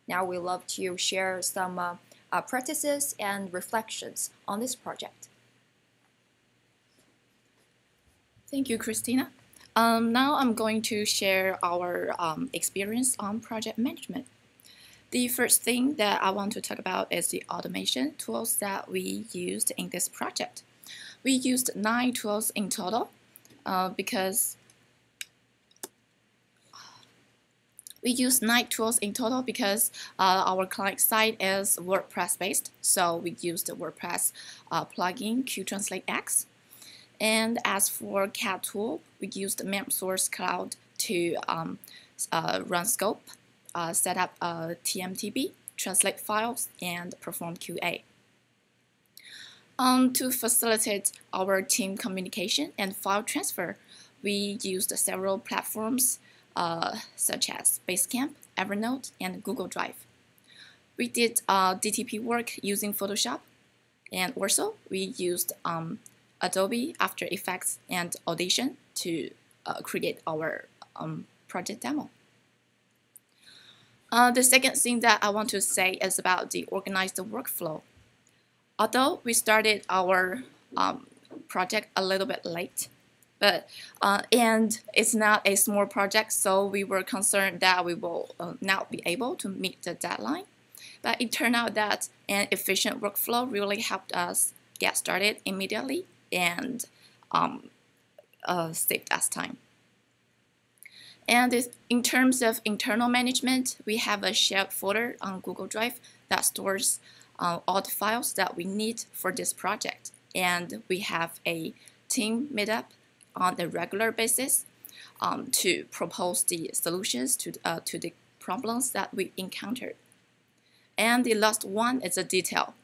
Now we love to share some uh, uh, practices and reflections on this project. Thank you, Christina. Um, now I'm going to share our um, experience on project management. The first thing that I want to talk about is the automation tools that we used in this project. We used nine tools in total uh, because We use nine tools in total because uh, our client site is WordPress based. So we used the WordPress uh, plugin QTranslate X. And as for CAT tool, we used the MemSource Cloud to um, uh, run scope, uh, set up a TMTB, translate files, and perform QA. Um, to facilitate our team communication and file transfer, we used several platforms uh, such as Basecamp, Evernote, and Google Drive. We did uh, DTP work using Photoshop, and also we used um, Adobe After Effects and Audition to uh, create our um, project demo. Uh, the second thing that I want to say is about the organized workflow. Although we started our um, project a little bit late, but uh, and it's not a small project, so we were concerned that we will uh, not be able to meet the deadline. But it turned out that an efficient workflow really helped us get started immediately and um, uh, saved us time. And in terms of internal management, we have a shared folder on Google Drive that stores uh, all the files that we need for this project. And we have a team meetup on a regular basis um, to propose the solutions to, uh, to the problems that we encountered. And the last one is a detail.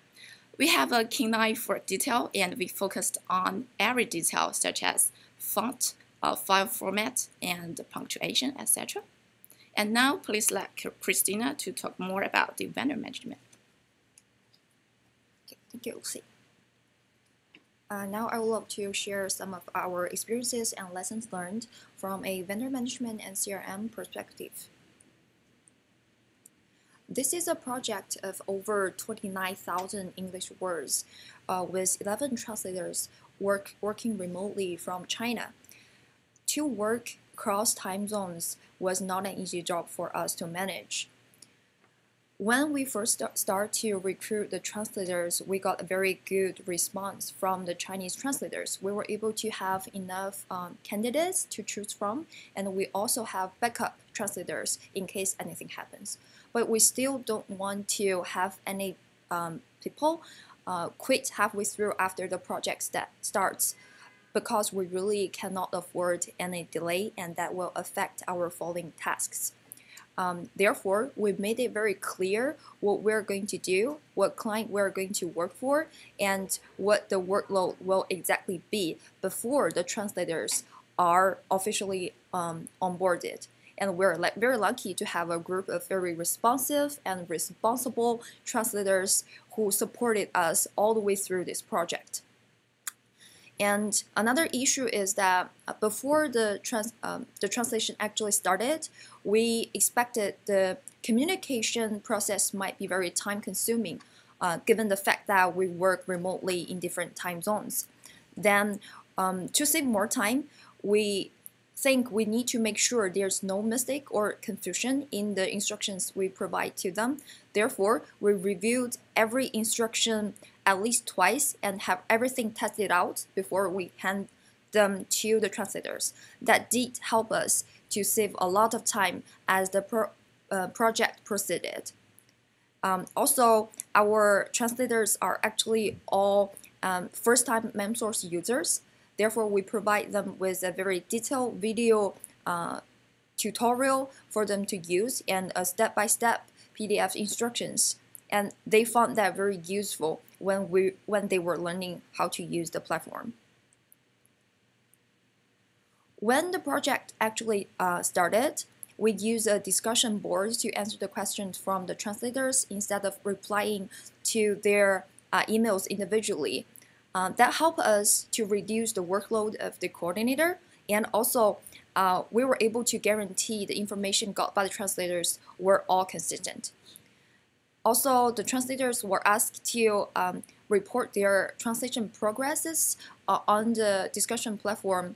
We have a keen eye for detail and we focused on every detail such as font, uh, file format, and punctuation, etc. And now please let Christina to talk more about the vendor management. Okay, thank you, Lucy. Uh, now I would love to share some of our experiences and lessons learned from a vendor management and CRM perspective. This is a project of over 29,000 English words uh, with 11 translators work, working remotely from China. To work across time zones was not an easy job for us to manage. When we first start to recruit the translators, we got a very good response from the Chinese translators. We were able to have enough um, candidates to choose from, and we also have backup translators in case anything happens. But we still don't want to have any um, people uh, quit halfway through after the project starts because we really cannot afford any delay and that will affect our following tasks. Um, therefore, we made it very clear what we're going to do, what client we're going to work for, and what the workload will exactly be before the translators are officially um, onboarded. And we're very lucky to have a group of very responsive and responsible translators who supported us all the way through this project. And another issue is that uh, before the, trans, um, the translation actually started, we expected the communication process might be very time consuming, uh, given the fact that we work remotely in different time zones. Then, um, to save more time, we think we need to make sure there's no mistake or confusion in the instructions we provide to them. Therefore, we reviewed every instruction at least twice and have everything tested out before we hand them to the translators. That did help us to save a lot of time as the pro uh, project proceeded. Um, also, our translators are actually all um, first-time MemSource users. Therefore, we provide them with a very detailed video uh, tutorial for them to use and a step-by-step -step PDF instructions. And they found that very useful when we when they were learning how to use the platform. When the project actually uh, started, we use a discussion board to answer the questions from the translators instead of replying to their uh, emails individually. Uh, that helped us to reduce the workload of the coordinator and also uh, we were able to guarantee the information got by the translators were all consistent. Also, the translators were asked to um, report their translation progresses uh, on the discussion platform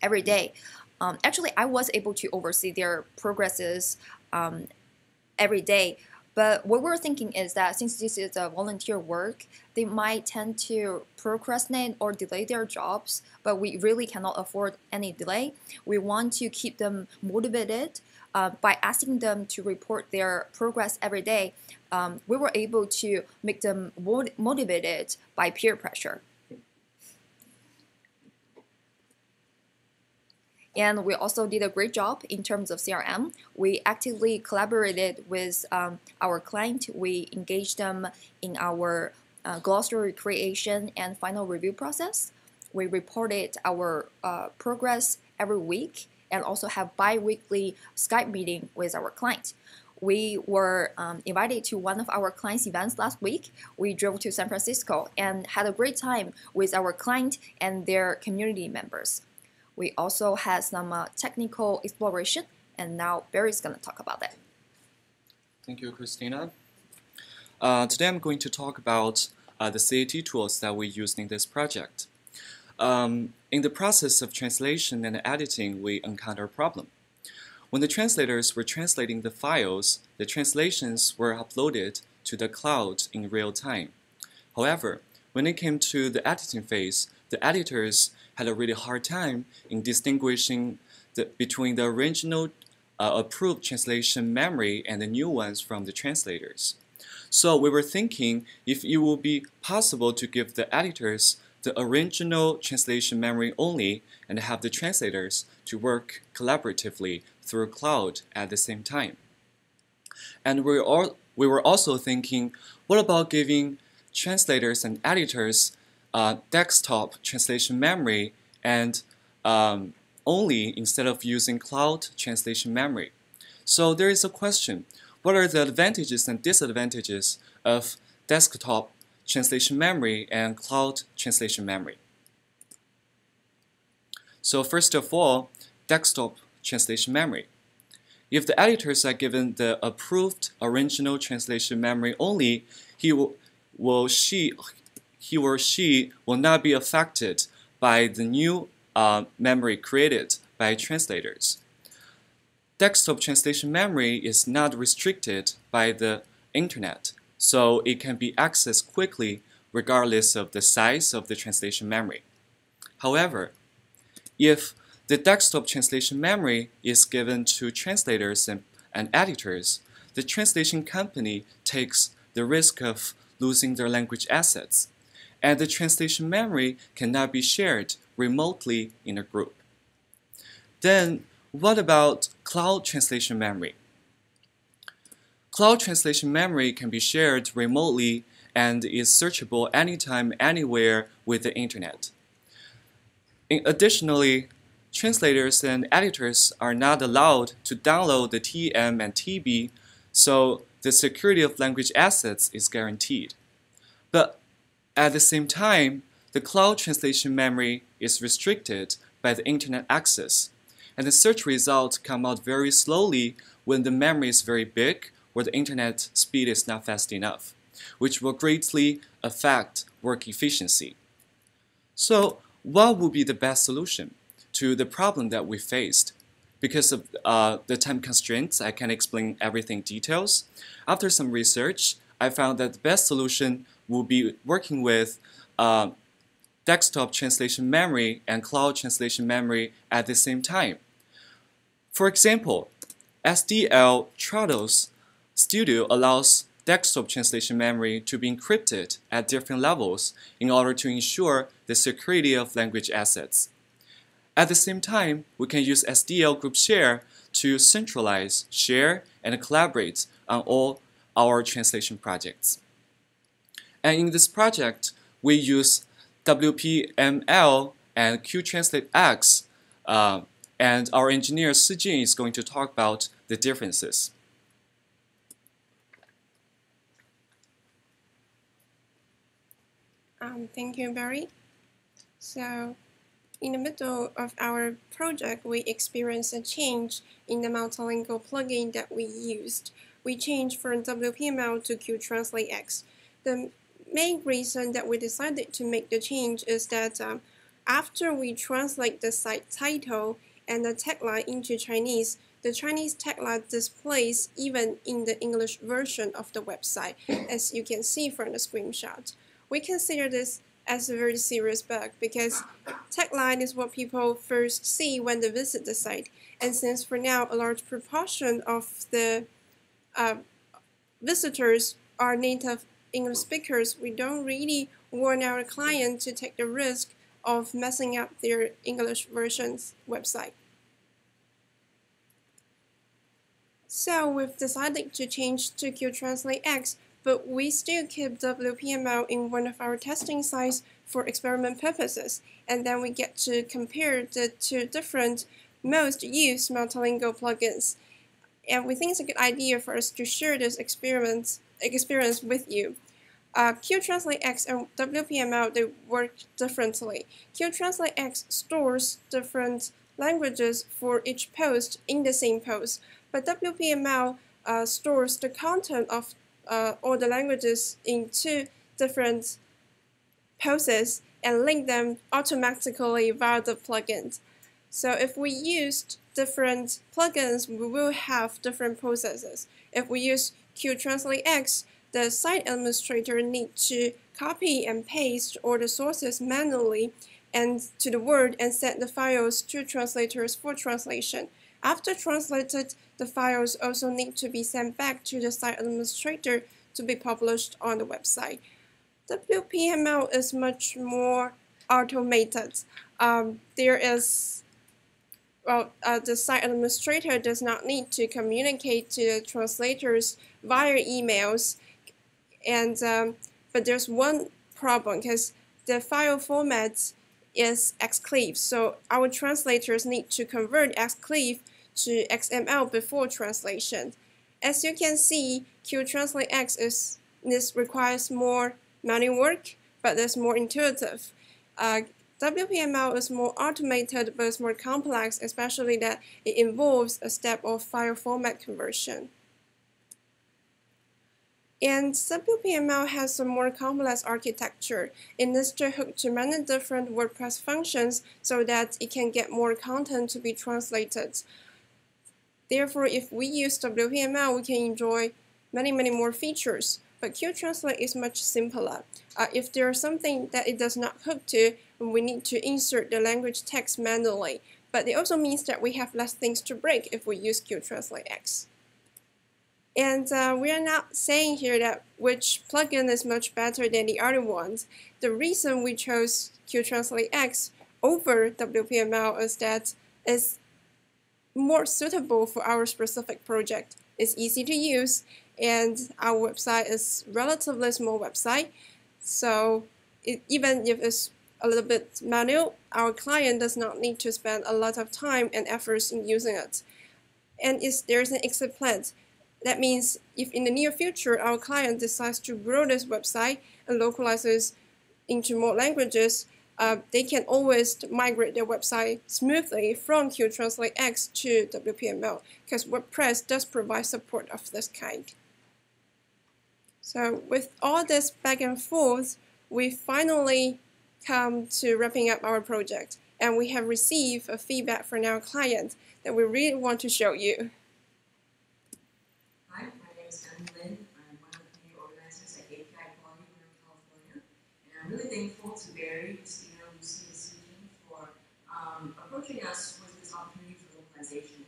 every day. Um, actually, I was able to oversee their progresses um, every day. But what we're thinking is that since this is a volunteer work, they might tend to procrastinate or delay their jobs, but we really cannot afford any delay. We want to keep them motivated uh, by asking them to report their progress every day um, we were able to make them motivated by peer pressure. And we also did a great job in terms of CRM. We actively collaborated with um, our client. We engaged them in our uh, glossary creation and final review process. We reported our uh, progress every week and also have bi-weekly Skype meeting with our client we were um, invited to one of our clients' events last week. We drove to San Francisco and had a great time with our client and their community members. We also had some uh, technical exploration, and now Barry's going to talk about that. Thank you, Christina. Uh, today I'm going to talk about uh, the CAT tools that we used in this project. Um, in the process of translation and editing, we encounter a problem. When the translators were translating the files, the translations were uploaded to the cloud in real time. However, when it came to the editing phase, the editors had a really hard time in distinguishing the, between the original uh, approved translation memory and the new ones from the translators. So we were thinking if it would be possible to give the editors the original translation memory only and have the translators to work collaboratively through cloud at the same time. And we, all, we were also thinking, what about giving translators and editors uh, desktop translation memory and um, only instead of using cloud translation memory? So there is a question, what are the advantages and disadvantages of desktop translation memory and cloud translation memory? So first of all, desktop translation memory. If the editors are given the approved original translation memory only, he will, will she, he or she will not be affected by the new uh, memory created by translators. Desktop translation memory is not restricted by the internet, so it can be accessed quickly regardless of the size of the translation memory. However, if the desktop translation memory is given to translators and, and editors. The translation company takes the risk of losing their language assets, and the translation memory cannot be shared remotely in a group. Then, what about cloud translation memory? Cloud translation memory can be shared remotely and is searchable anytime, anywhere with the internet. Additionally, translators and editors are not allowed to download the TM and TB, so the security of language assets is guaranteed. But at the same time, the cloud translation memory is restricted by the internet access, and the search results come out very slowly when the memory is very big or the internet speed is not fast enough, which will greatly affect work efficiency. So, what would be the best solution to the problem that we faced? Because of uh, the time constraints, I can't explain everything details. After some research, I found that the best solution would be working with uh, desktop translation memory and cloud translation memory at the same time. For example, SDL Trados Studio allows desktop translation memory to be encrypted at different levels in order to ensure the security of language assets. At the same time, we can use SDL Group Share to centralize, share, and collaborate on all our translation projects. And in this project, we use WPML and QTranslateX, uh, and our engineer Sijin is going to talk about the differences. Um, thank you, Barry. So, in the middle of our project, we experienced a change in the multilingual plugin that we used. We changed from WPML to QTranslateX. The main reason that we decided to make the change is that um, after we translate the site title and the tagline into Chinese, the Chinese tagline displays even in the English version of the website, as you can see from the screenshot. We consider this as a very serious bug because tagline is what people first see when they visit the site. And since for now a large proportion of the uh, visitors are native English speakers, we don't really want our client to take the risk of messing up their English version's website. So we've decided to change to QTranslateX but we still keep WPML in one of our testing sites for experiment purposes, and then we get to compare the two different most used multilingual plugins. And we think it's a good idea for us to share this experience, experience with you. Uh, X and WPML, they work differently. QTranslate X stores different languages for each post in the same post, but WPML uh, stores the content of uh, all the languages into different posts and link them automatically via the plugins. So if we used different plugins, we will have different processes. If we use QTranslateX, the site administrator need to copy and paste all the sources manually and to the Word and set the files to translators for translation. After translated, the files also need to be sent back to the site administrator to be published on the website. WPML is much more automated. Um, there is, well, uh, the site administrator does not need to communicate to the translators via emails, and um, but there's one problem because the file format is XLIFF, so our translators need to convert XLIFF to XML before translation. As you can see, QTranslateX is this requires more manual work, but it's more intuitive. Uh, WPML is more automated, but it's more complex, especially that it involves a step of file format conversion. And WPML has a more complex architecture. It needs to hook to many different WordPress functions so that it can get more content to be translated. Therefore, if we use WPML, we can enjoy many, many more features. But QTranslate is much simpler. Uh, if there is something that it does not hook to, we need to insert the language text manually. But it also means that we have less things to break if we use QTranslate X. And uh, we are not saying here that which plugin is much better than the other ones. The reason we chose QTranslate X over WPML is that it's more suitable for our specific project. It's easy to use, and our website is relatively small website. So it, even if it's a little bit manual, our client does not need to spend a lot of time and efforts in using it. And if there's an exit plan, that means if in the near future our client decides to grow this website and localizes into more languages, uh, they can always migrate their website smoothly from QTranslateX to WPML because WordPress does provide support of this kind. So with all this back and forth, we finally come to wrapping up our project and we have received a feedback from our client that we really want to show you. Hi, my name is Lin. I'm one of the organizers at API Equality in California. And I'm really thankful to Barry, Christina, Lucy, and Susan for um, us with this opportunity for localization.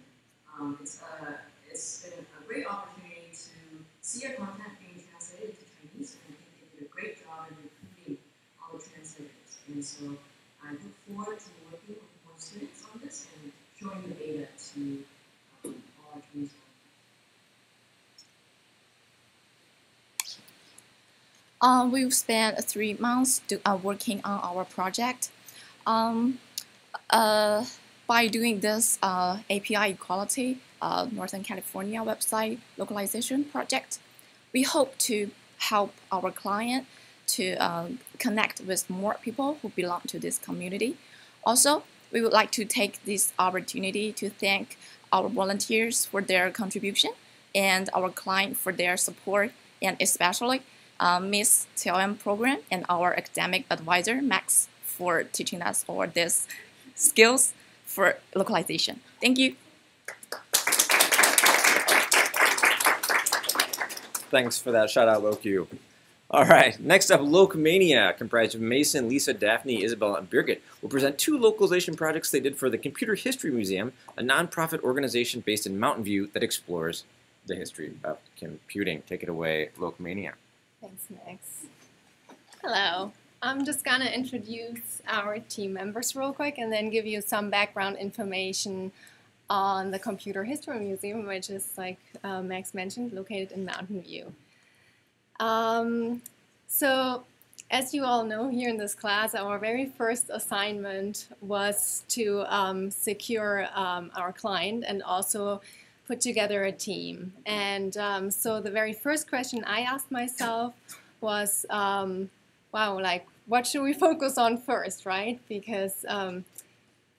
Um, it's, a, it's been a great opportunity to see our content being translated to Chinese, and I think they did a great job in recruiting all the translators. And so I look forward to working with more students on this and showing the data to um, all our Chinese Um, we've spent three months uh, working on our project. Um, uh, by doing this uh, API Equality uh, Northern California website localization project, we hope to help our client to uh, connect with more people who belong to this community. Also, we would like to take this opportunity to thank our volunteers for their contribution and our client for their support and especially uh, MIIS TLM program and our academic advisor, Max, for teaching us all these skills for localization. Thank you. Thanks for that shout out, LoQ. All right, next up, Locmania, comprised of Mason, Lisa, Daphne, Isabella, and Birgit, will present two localization projects they did for the Computer History Museum, a nonprofit organization based in Mountain View that explores the history of computing. Take it away, Locmania. Thanks, Max. Hello. I'm just going to introduce our team members real quick and then give you some background information on the Computer History Museum, which is, like uh, Max mentioned, located in Mountain View. Um, so, as you all know here in this class, our very first assignment was to um, secure um, our client and also put together a team. And um, so the very first question I asked myself was, um, wow, like, what should we focus on first, right? Because um,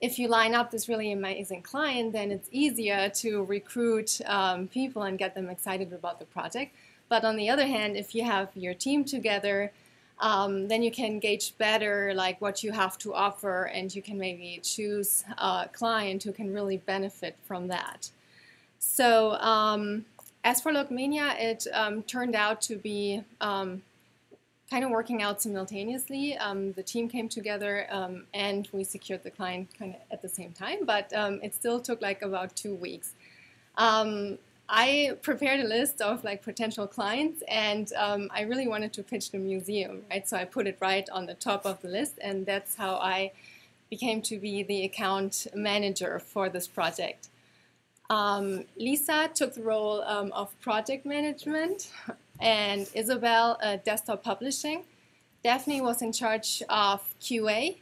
if you line up this really amazing client, then it's easier to recruit um, people and get them excited about the project. But on the other hand, if you have your team together, um, then you can gauge better like what you have to offer and you can maybe choose a client who can really benefit from that. So um, as for Locmania, it um, turned out to be um, kind of working out simultaneously. Um, the team came together um, and we secured the client kind of at the same time, but um, it still took like about two weeks. I prepared a list of like potential clients and I really wanted to pitch the museum, right? So I put it right on the top of the list and that's how I became to be the account manager for this project. Um, Lisa took the role um, of project management and Isabel uh, desktop publishing. Daphne was in charge of QA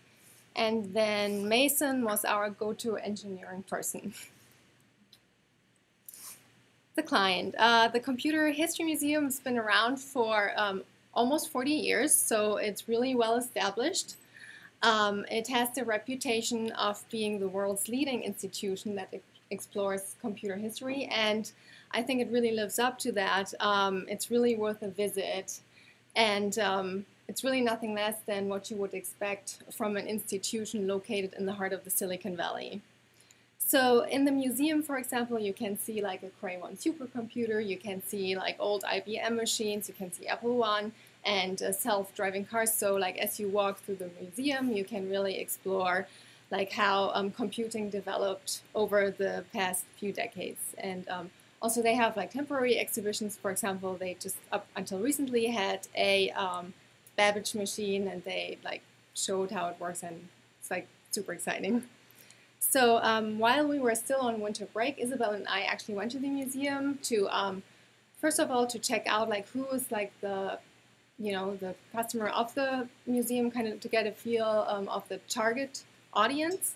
and then Mason was our go-to engineering person. the client. Uh, the Computer History Museum has been around for um, almost 40 years, so it's really well established. Um, it has the reputation of being the world's leading institution that explores computer history, and I think it really lives up to that. Um, it's really worth a visit, and um, it's really nothing less than what you would expect from an institution located in the heart of the Silicon Valley. So in the museum, for example, you can see like a Cray 1 supercomputer, you can see like old IBM machines, you can see Apple One, and self-driving cars. So like as you walk through the museum, you can really explore like how um, computing developed over the past few decades. And um, also they have like temporary exhibitions. For example, they just up until recently had a um, Babbage machine and they like showed how it works and it's like super exciting. So um, while we were still on winter break, Isabel and I actually went to the museum to um, first of all to check out like who is like the you know the customer of the museum kind of to get a feel um, of the target audience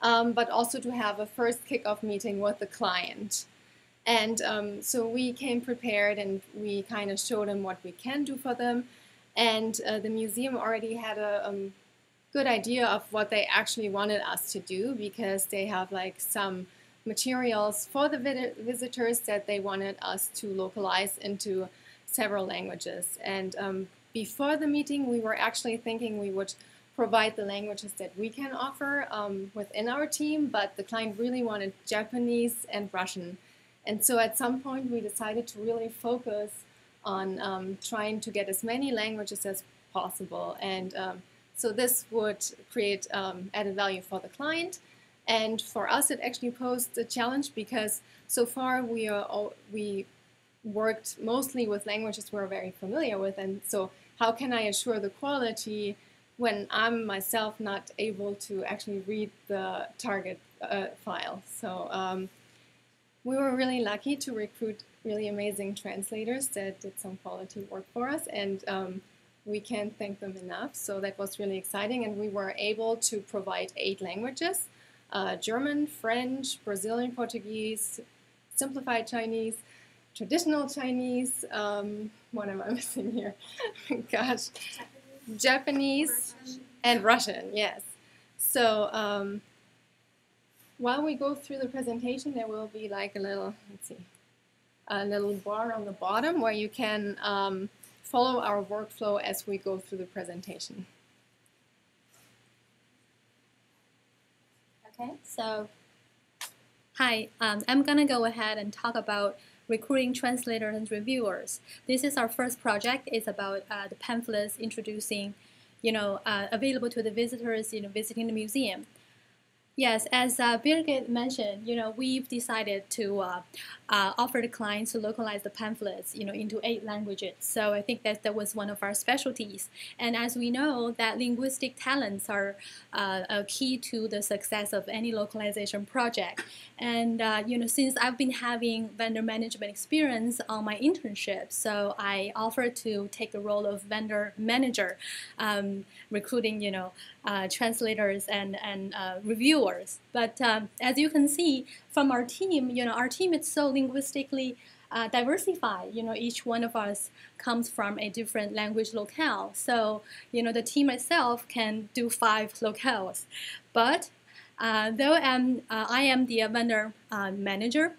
um, but also to have a first kickoff meeting with the client and um, so we came prepared and we kind of showed them what we can do for them and uh, the museum already had a um, good idea of what they actually wanted us to do because they have like some materials for the visitors that they wanted us to localize into several languages. And um, before the meeting, we were actually thinking we would provide the languages that we can offer um, within our team, but the client really wanted Japanese and Russian. And so at some point, we decided to really focus on um, trying to get as many languages as possible. And um, so this would create um, added value for the client and for us, it actually posed a challenge because so far we are all, we worked mostly with languages we're very familiar with, and so how can I assure the quality when I'm myself not able to actually read the target uh, file? So um, we were really lucky to recruit really amazing translators that did some quality work for us, and um, we can't thank them enough. So that was really exciting, and we were able to provide eight languages uh, German, French, Brazilian Portuguese, simplified Chinese, traditional Chinese. Um, what am I missing here? Gosh, Japanese and Russian. Yes. So um, while we go through the presentation, there will be like a little let's see, a little bar on the bottom where you can um, follow our workflow as we go through the presentation. Okay, so hi, um, I'm gonna go ahead and talk about recruiting translators and reviewers. This is our first project. It's about uh, the pamphlets introducing, you know, uh, available to the visitors, you know, visiting the museum. Yes, as uh, Birgit mentioned, you know, we've decided to uh, uh, offer the clients to localize the pamphlets, you know, into eight languages. So I think that that was one of our specialties. And as we know, that linguistic talents are uh, a key to the success of any localization project. And uh, you know, since I've been having vendor management experience on my internship, so I offered to take the role of vendor manager, um, recruiting, you know, uh, translators and and reviewers but um, as you can see from our team, you know, our team is so linguistically uh, diversified. You know, each one of us comes from a different language locale. So, you know, the team itself can do five locales. But uh, though I'm, uh, I am the vendor uh, manager,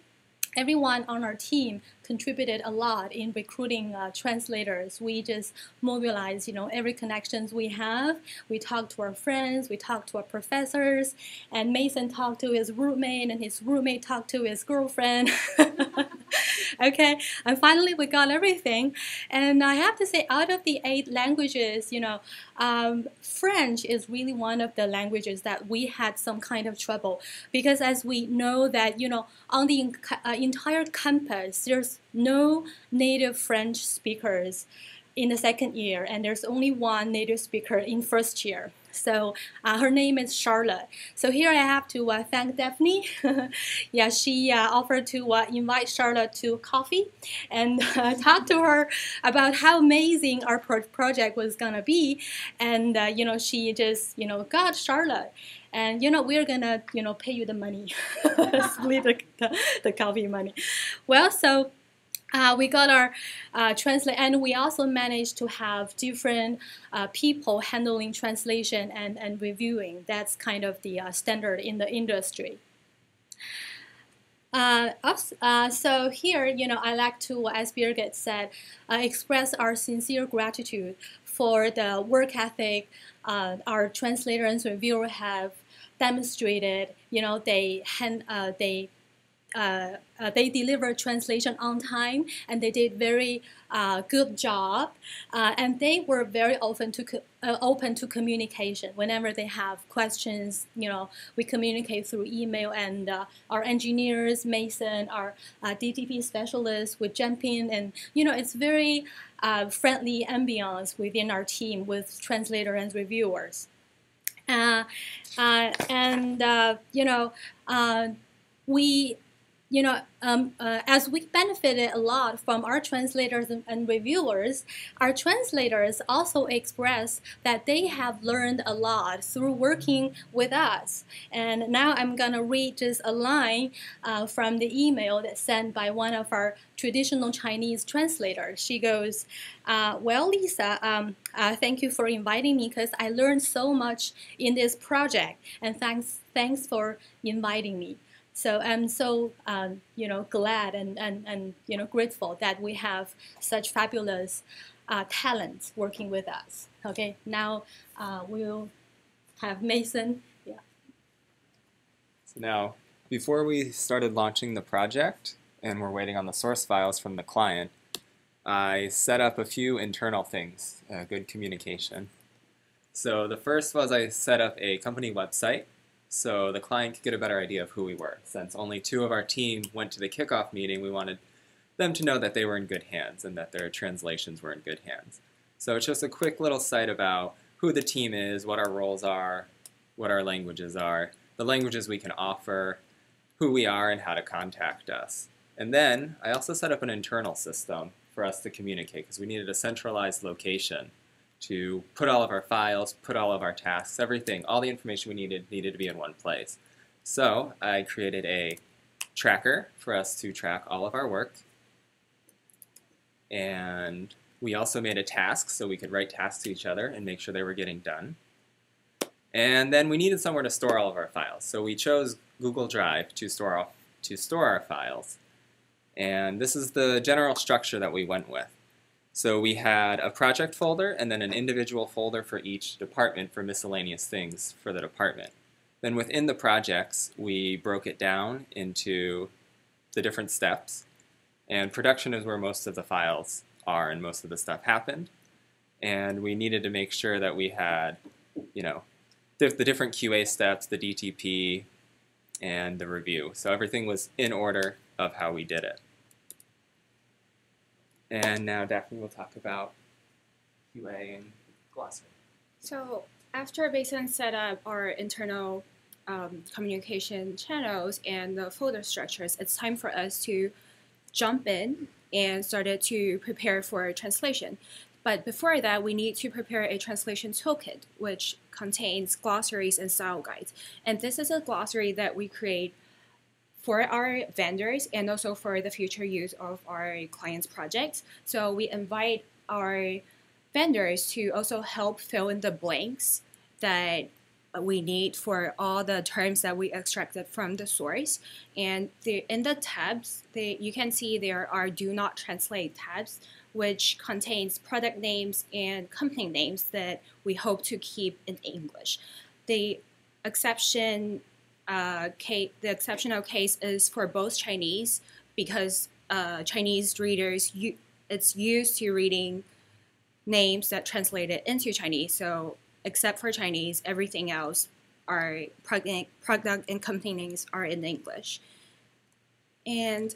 everyone on our team contributed a lot in recruiting uh, translators. We just mobilized, you know, every connections we have. We talked to our friends, we talked to our professors, and Mason talked to his roommate, and his roommate talked to his girlfriend. okay, and finally we got everything. And I have to say, out of the eight languages, you know, um, French is really one of the languages that we had some kind of trouble because as we know that, you know, on the uh, entire campus, there's no native French speakers in the second year, and there's only one native speaker in first year. So uh, her name is Charlotte. So here I have to uh, thank Daphne. yeah, she uh, offered to uh, invite Charlotte to coffee and uh, talk to her about how amazing our pro project was gonna be. And uh, you know, she just you know got Charlotte. And you know we're gonna you know pay you the money, split the, the, the coffee money. Well, so uh, we got our uh, translate, and we also managed to have different uh, people handling translation and, and reviewing. That's kind of the uh, standard in the industry. Uh, uh, so here, you know, I like to, as Birgit said, express our sincere gratitude for the work ethic our translators and reviewer have demonstrated. You know, they hand, they uh, uh, they delivered translation on time and they did very uh, good job. Uh, and they were very open to uh, open to communication. Whenever they have questions you know we communicate through email and uh, our engineers Mason our DTP specialists would jump in and you know it's very friendly ambiance within our team with translators and reviewers. And you know we you know, um, uh, as we benefited a lot from our translators and, and, reviewers, our translators also express that they have learned a lot through working with us. And now I'm going to read just a line uh, from the email that's sent by one of our traditional Chinese translators. She goes, uh, Well, Lisa, um, uh, thank you for inviting me because I learned so much in this project. And thanks, thanks for inviting me. So I'm so um, you know glad and, and, and you know grateful that we have such fabulous uh, talents working with us. Okay, now uh, we'll have Mason. Yeah. So now, before we started launching the project, and we're waiting on the source files from the client, I set up a few internal things, uh, good communication. So the first was I set up a company website so the client could get a better idea of who we were. Since only two of our team went to the kickoff meeting, we wanted them to know that they were in good hands and that their translations were in good hands. So it's just a quick little site about who the team is, what our roles are, what our languages are, the languages we can offer, who we are, and how to contact us. And then I also set up an internal system for us to communicate because we needed a centralized location to put all of our files, put all of our tasks, everything, all the information we needed needed to be in one place. So I created a tracker for us to track all of our work. And we also made a task so we could write tasks to each other and make sure they were getting done. And then we needed somewhere to store all of our files. So we chose Google Drive to store, all, to store our files. And this is the general structure that we went with. So we had a project folder and then an individual folder for each department for miscellaneous things for the department. Then within the projects, we broke it down into the different steps. And production is where most of the files are and most of the stuff happened. And we needed to make sure that we had, you know, the, different QA steps, the DTP, and the review. So everything was in order of how we did it. And now Daphne will talk about QA and glossary. So after Mason set up our internal um, communication channels and the folder structures, it's time for us to jump in and started to prepare for translation. But before that, we need to prepare a translation toolkit, which contains glossaries and style guides. And this is a glossary that we create for our vendors and also for the future use of our clients' projects. So we invite our vendors to also help fill in the blanks that we need for all the terms that we extracted from the source. And the, in the tabs, the, you can see there are do not translate tabs, which contains product names and company names that we hope to keep in English. The exception uh, case, the exceptional case is for both Chinese because uh, Chinese readers, it's used to reading names that translated into Chinese. So except for Chinese, everything else are product, product and company names are in English. And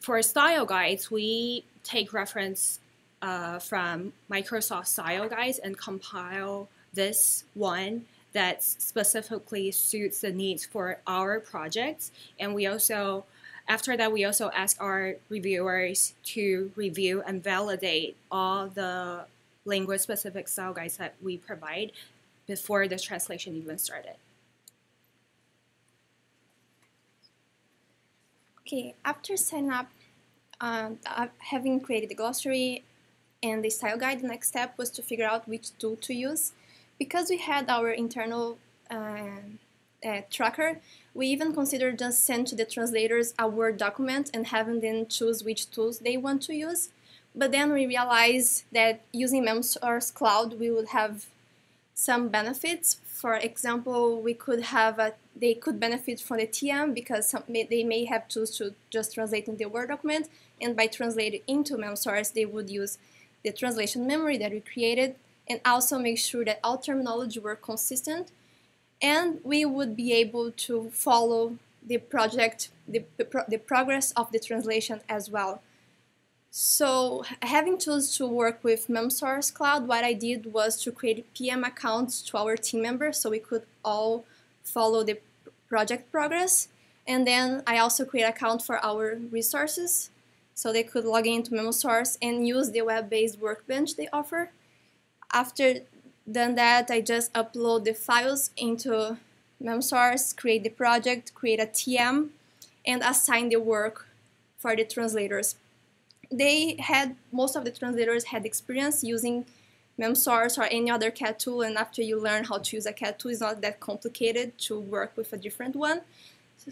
for style guides, we take reference uh, from Microsoft Style Guides and compile this one that specifically suits the needs for our projects. And we also, after that, we also ask our reviewers to review and validate all the language specific style guides that we provide before the translation even started. Okay, after signing up, um, having created the glossary and the style guide, the next step was to figure out which tool to use because we had our internal uh, uh, tracker, we even considered just send to the translators a Word document and having them choose which tools they want to use. But then we realized that using MemSource Cloud, we would have some benefits. For example, we could have a, they could benefit from the TM because some, they may have tools to just translate in the Word document, and by translating into MemSource, they would use the translation memory that we created and also make sure that all terminology were consistent and we would be able to follow the project, the, the, pro the progress of the translation as well. So having tools to work with MemSource Cloud, what I did was to create PM accounts to our team members so we could all follow the project progress. And then I also create account for our resources. So they could log into MemSource and use the web-based workbench they offer. After done that, I just upload the files into MemSource, create the project, create a TM, and assign the work for the translators. They had, most of the translators had experience using MemSource or any other CAT tool, and after you learn how to use a CAT tool, it's not that complicated to work with a different one.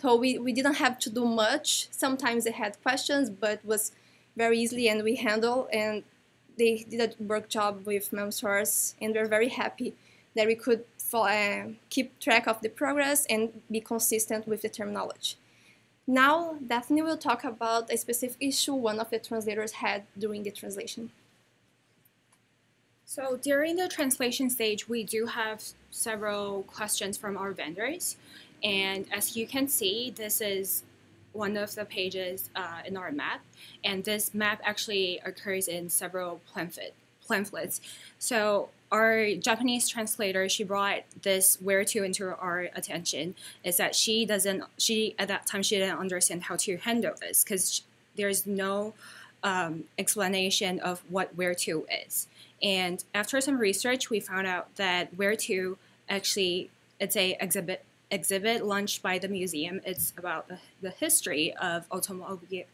So we, we didn't have to do much. Sometimes they had questions, but was very easily and we handle and they did a work job with MemSource and we're very happy that we could uh, keep track of the progress and be consistent with the terminology. Now, Daphne will talk about a specific issue one of the translators had during the translation. So during the translation stage, we do have several questions from our vendors. And as you can see, this is one of the pages uh, in our map. And this map actually occurs in several pamphlet, pamphlets. So our Japanese translator, she brought this where to into our attention is that she doesn't, she at that time, she didn't understand how to handle this because there's no um, explanation of what where to is. And after some research, we found out that where to actually, it's a exhibit exhibit launched by the museum. It's about the, history of automobile,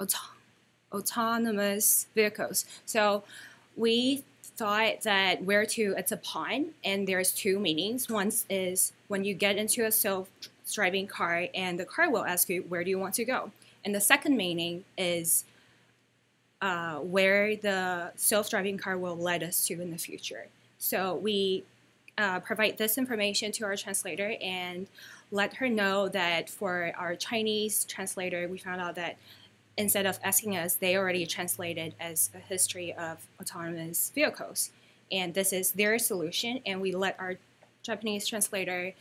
auto, autonomous vehicles. So we thought that where to, it's a pun, and there's two meanings. One is when you get into a self-driving car and the car will ask you, where do you want to go? And the second meaning is uh, where the self-driving car will lead us to in the future. So we uh, provide this information to our translator and let her know that for our Chinese translator, we found out that instead of asking us, they already translated as a history of autonomous vehicles. And this is their solution, and we let our Japanese translator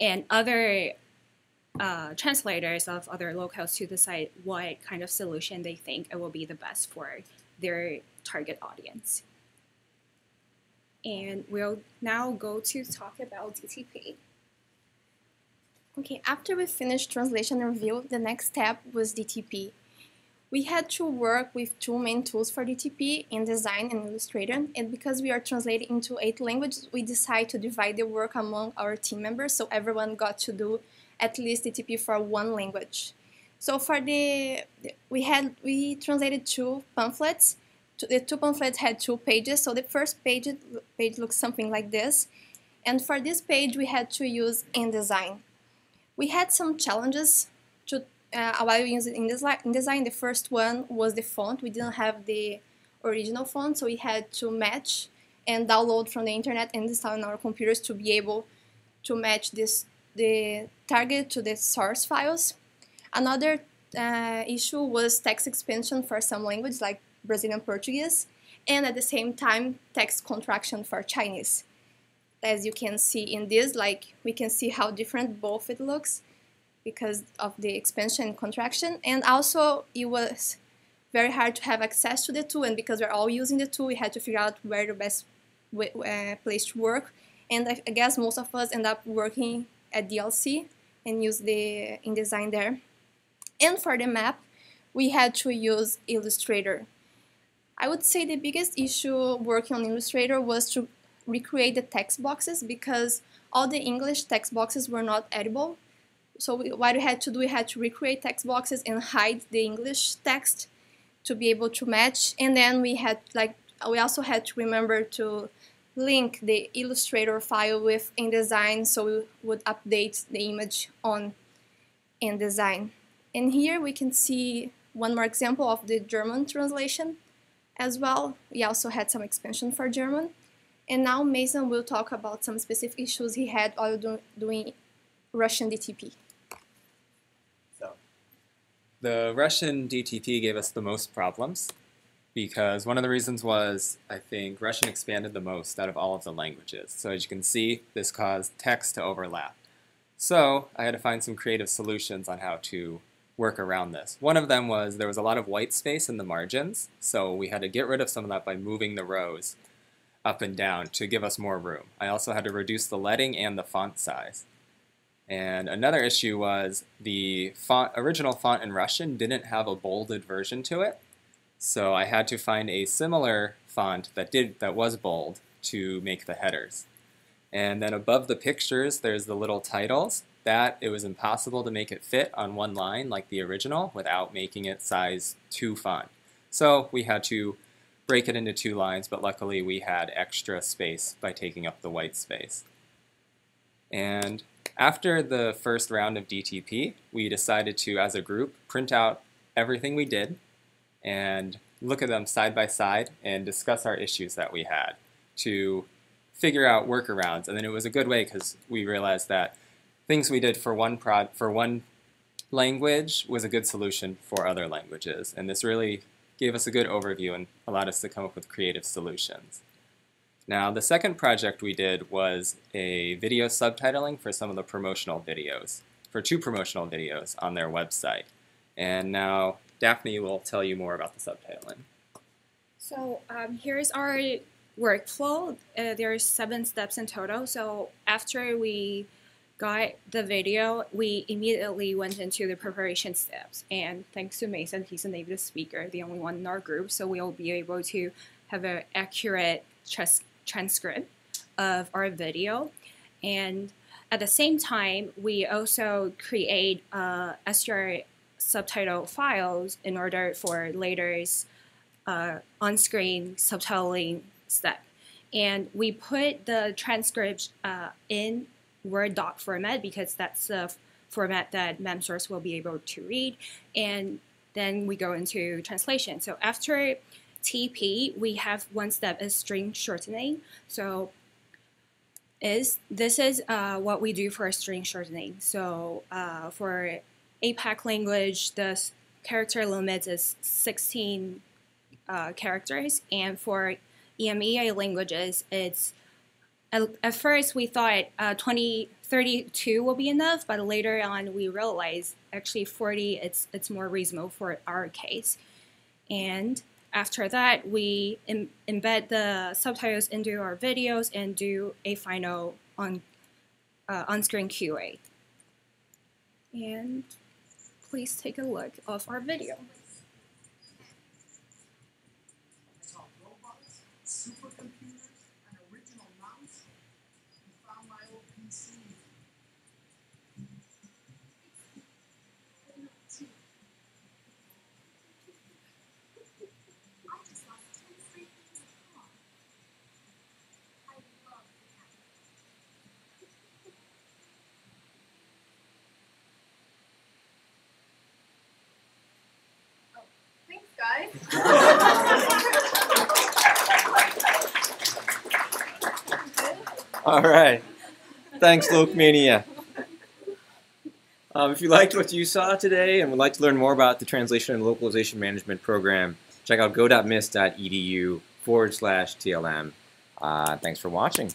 and other uh, translators of other locales to decide what kind of solution they think it will be the best for their target audience. And we'll now go to talk about DTP. Okay, after we finished translation review, the next step was DTP. We had to work with two main tools for DTP, InDesign and Illustrator, and because we are translating into eight languages, we decided to divide the work among our team members so everyone got to do at least DTP for one language. So for the, we had, we translated two pamphlets. The two pamphlets had two pages. So the first page, page looks something like this. And for this page, we had to use InDesign. We had some challenges to, uh, while using InDesign. The first one was the font. We didn't have the original font, so we had to match and download from the internet and install on our computers to be able to match this the target to the source files. Another uh, issue was text expansion for some language like Brazilian Portuguese, and at the same time text contraction for Chinese. As you can see in this, like we can see how different both it looks because of the expansion and contraction, and also it was very hard to have access to the tool, and because we're all using the tool, we had to figure out where the best uh, place to work. And I, I guess most of us end up working at DLC and use the InDesign there. And for the map, we had to use Illustrator. I would say the biggest issue working on Illustrator was to recreate the text boxes because all the English text boxes were not editable. So we, what we had to do, we had to recreate text boxes and hide the English text to be able to match. And then we had like we also had to remember to link the Illustrator file with InDesign so we would update the image on InDesign. And here we can see one more example of the German translation as well. We also had some expansion for German. And now Mason will talk about some specific issues he had while do doing Russian DTP. So, the Russian DTP gave us the most problems because one of the reasons was I think Russian expanded the most out of all of the languages. So as you can see, this caused text to overlap. So I had to find some creative solutions on how to work around this. One of them was there was a lot of white space in the margins, so we had to get rid of some of that by moving the rows up and down to give us more room. I also had to reduce the leading and the font size. And another issue was the font, original font in Russian didn't have a bolded version to it. So I had to find a similar font that did that was bold to make the headers. And then above the pictures, there's the little titles. That it was impossible to make it fit on one line like the original without making it size 2 font. So we had to break it into two lines, but luckily we had extra space by taking up the white space. And after the first round of DTP, we decided to, as a group, print out everything we did and look at them side by side and discuss our issues that we had to figure out workarounds. And then it was a good way because we realized that things we did for one prod for one language was a good solution for other languages. And this really gave us a good overview and allowed us to come up with creative solutions. Now, the second project we did was a video subtitling for some of the promotional videos, for two promotional videos on their website. And now Daphne will tell you more about the subtitling. So um, here's our workflow. Uh, are seven steps in total. So after we got the video, we immediately went into the preparation steps. And thanks to Mason, he's a native speaker, the only one in our group, so we'll be able to have an accurate trans transcript of our video. And at the same time, we also create uh, SRT subtitle files in order for later's uh, on-screen subtitling step. And we put the transcript uh, in Word doc format because that's the format that MemSource will be able to read. And then we go into translation. So after TP, we have one step is string shortening. So is this is uh, what we do for string shortening. So uh, for APAC language, the character limit is 16 uh, characters, and for EMEA languages, it's at, first we thought uh, 20, 32 will be enough, but later on we realized actually 40 it's it's more reasonable for our case. And after that, we Im embed the subtitles into our videos and do a final on uh, on-screen QA. And please take a look of our video. All right. Thanks, Locmania. Um, if you liked what you saw today and would like to learn more about the Translation and Localization Management Program, check out go.miis.edu forward slash TLM. Uh, thanks for watching.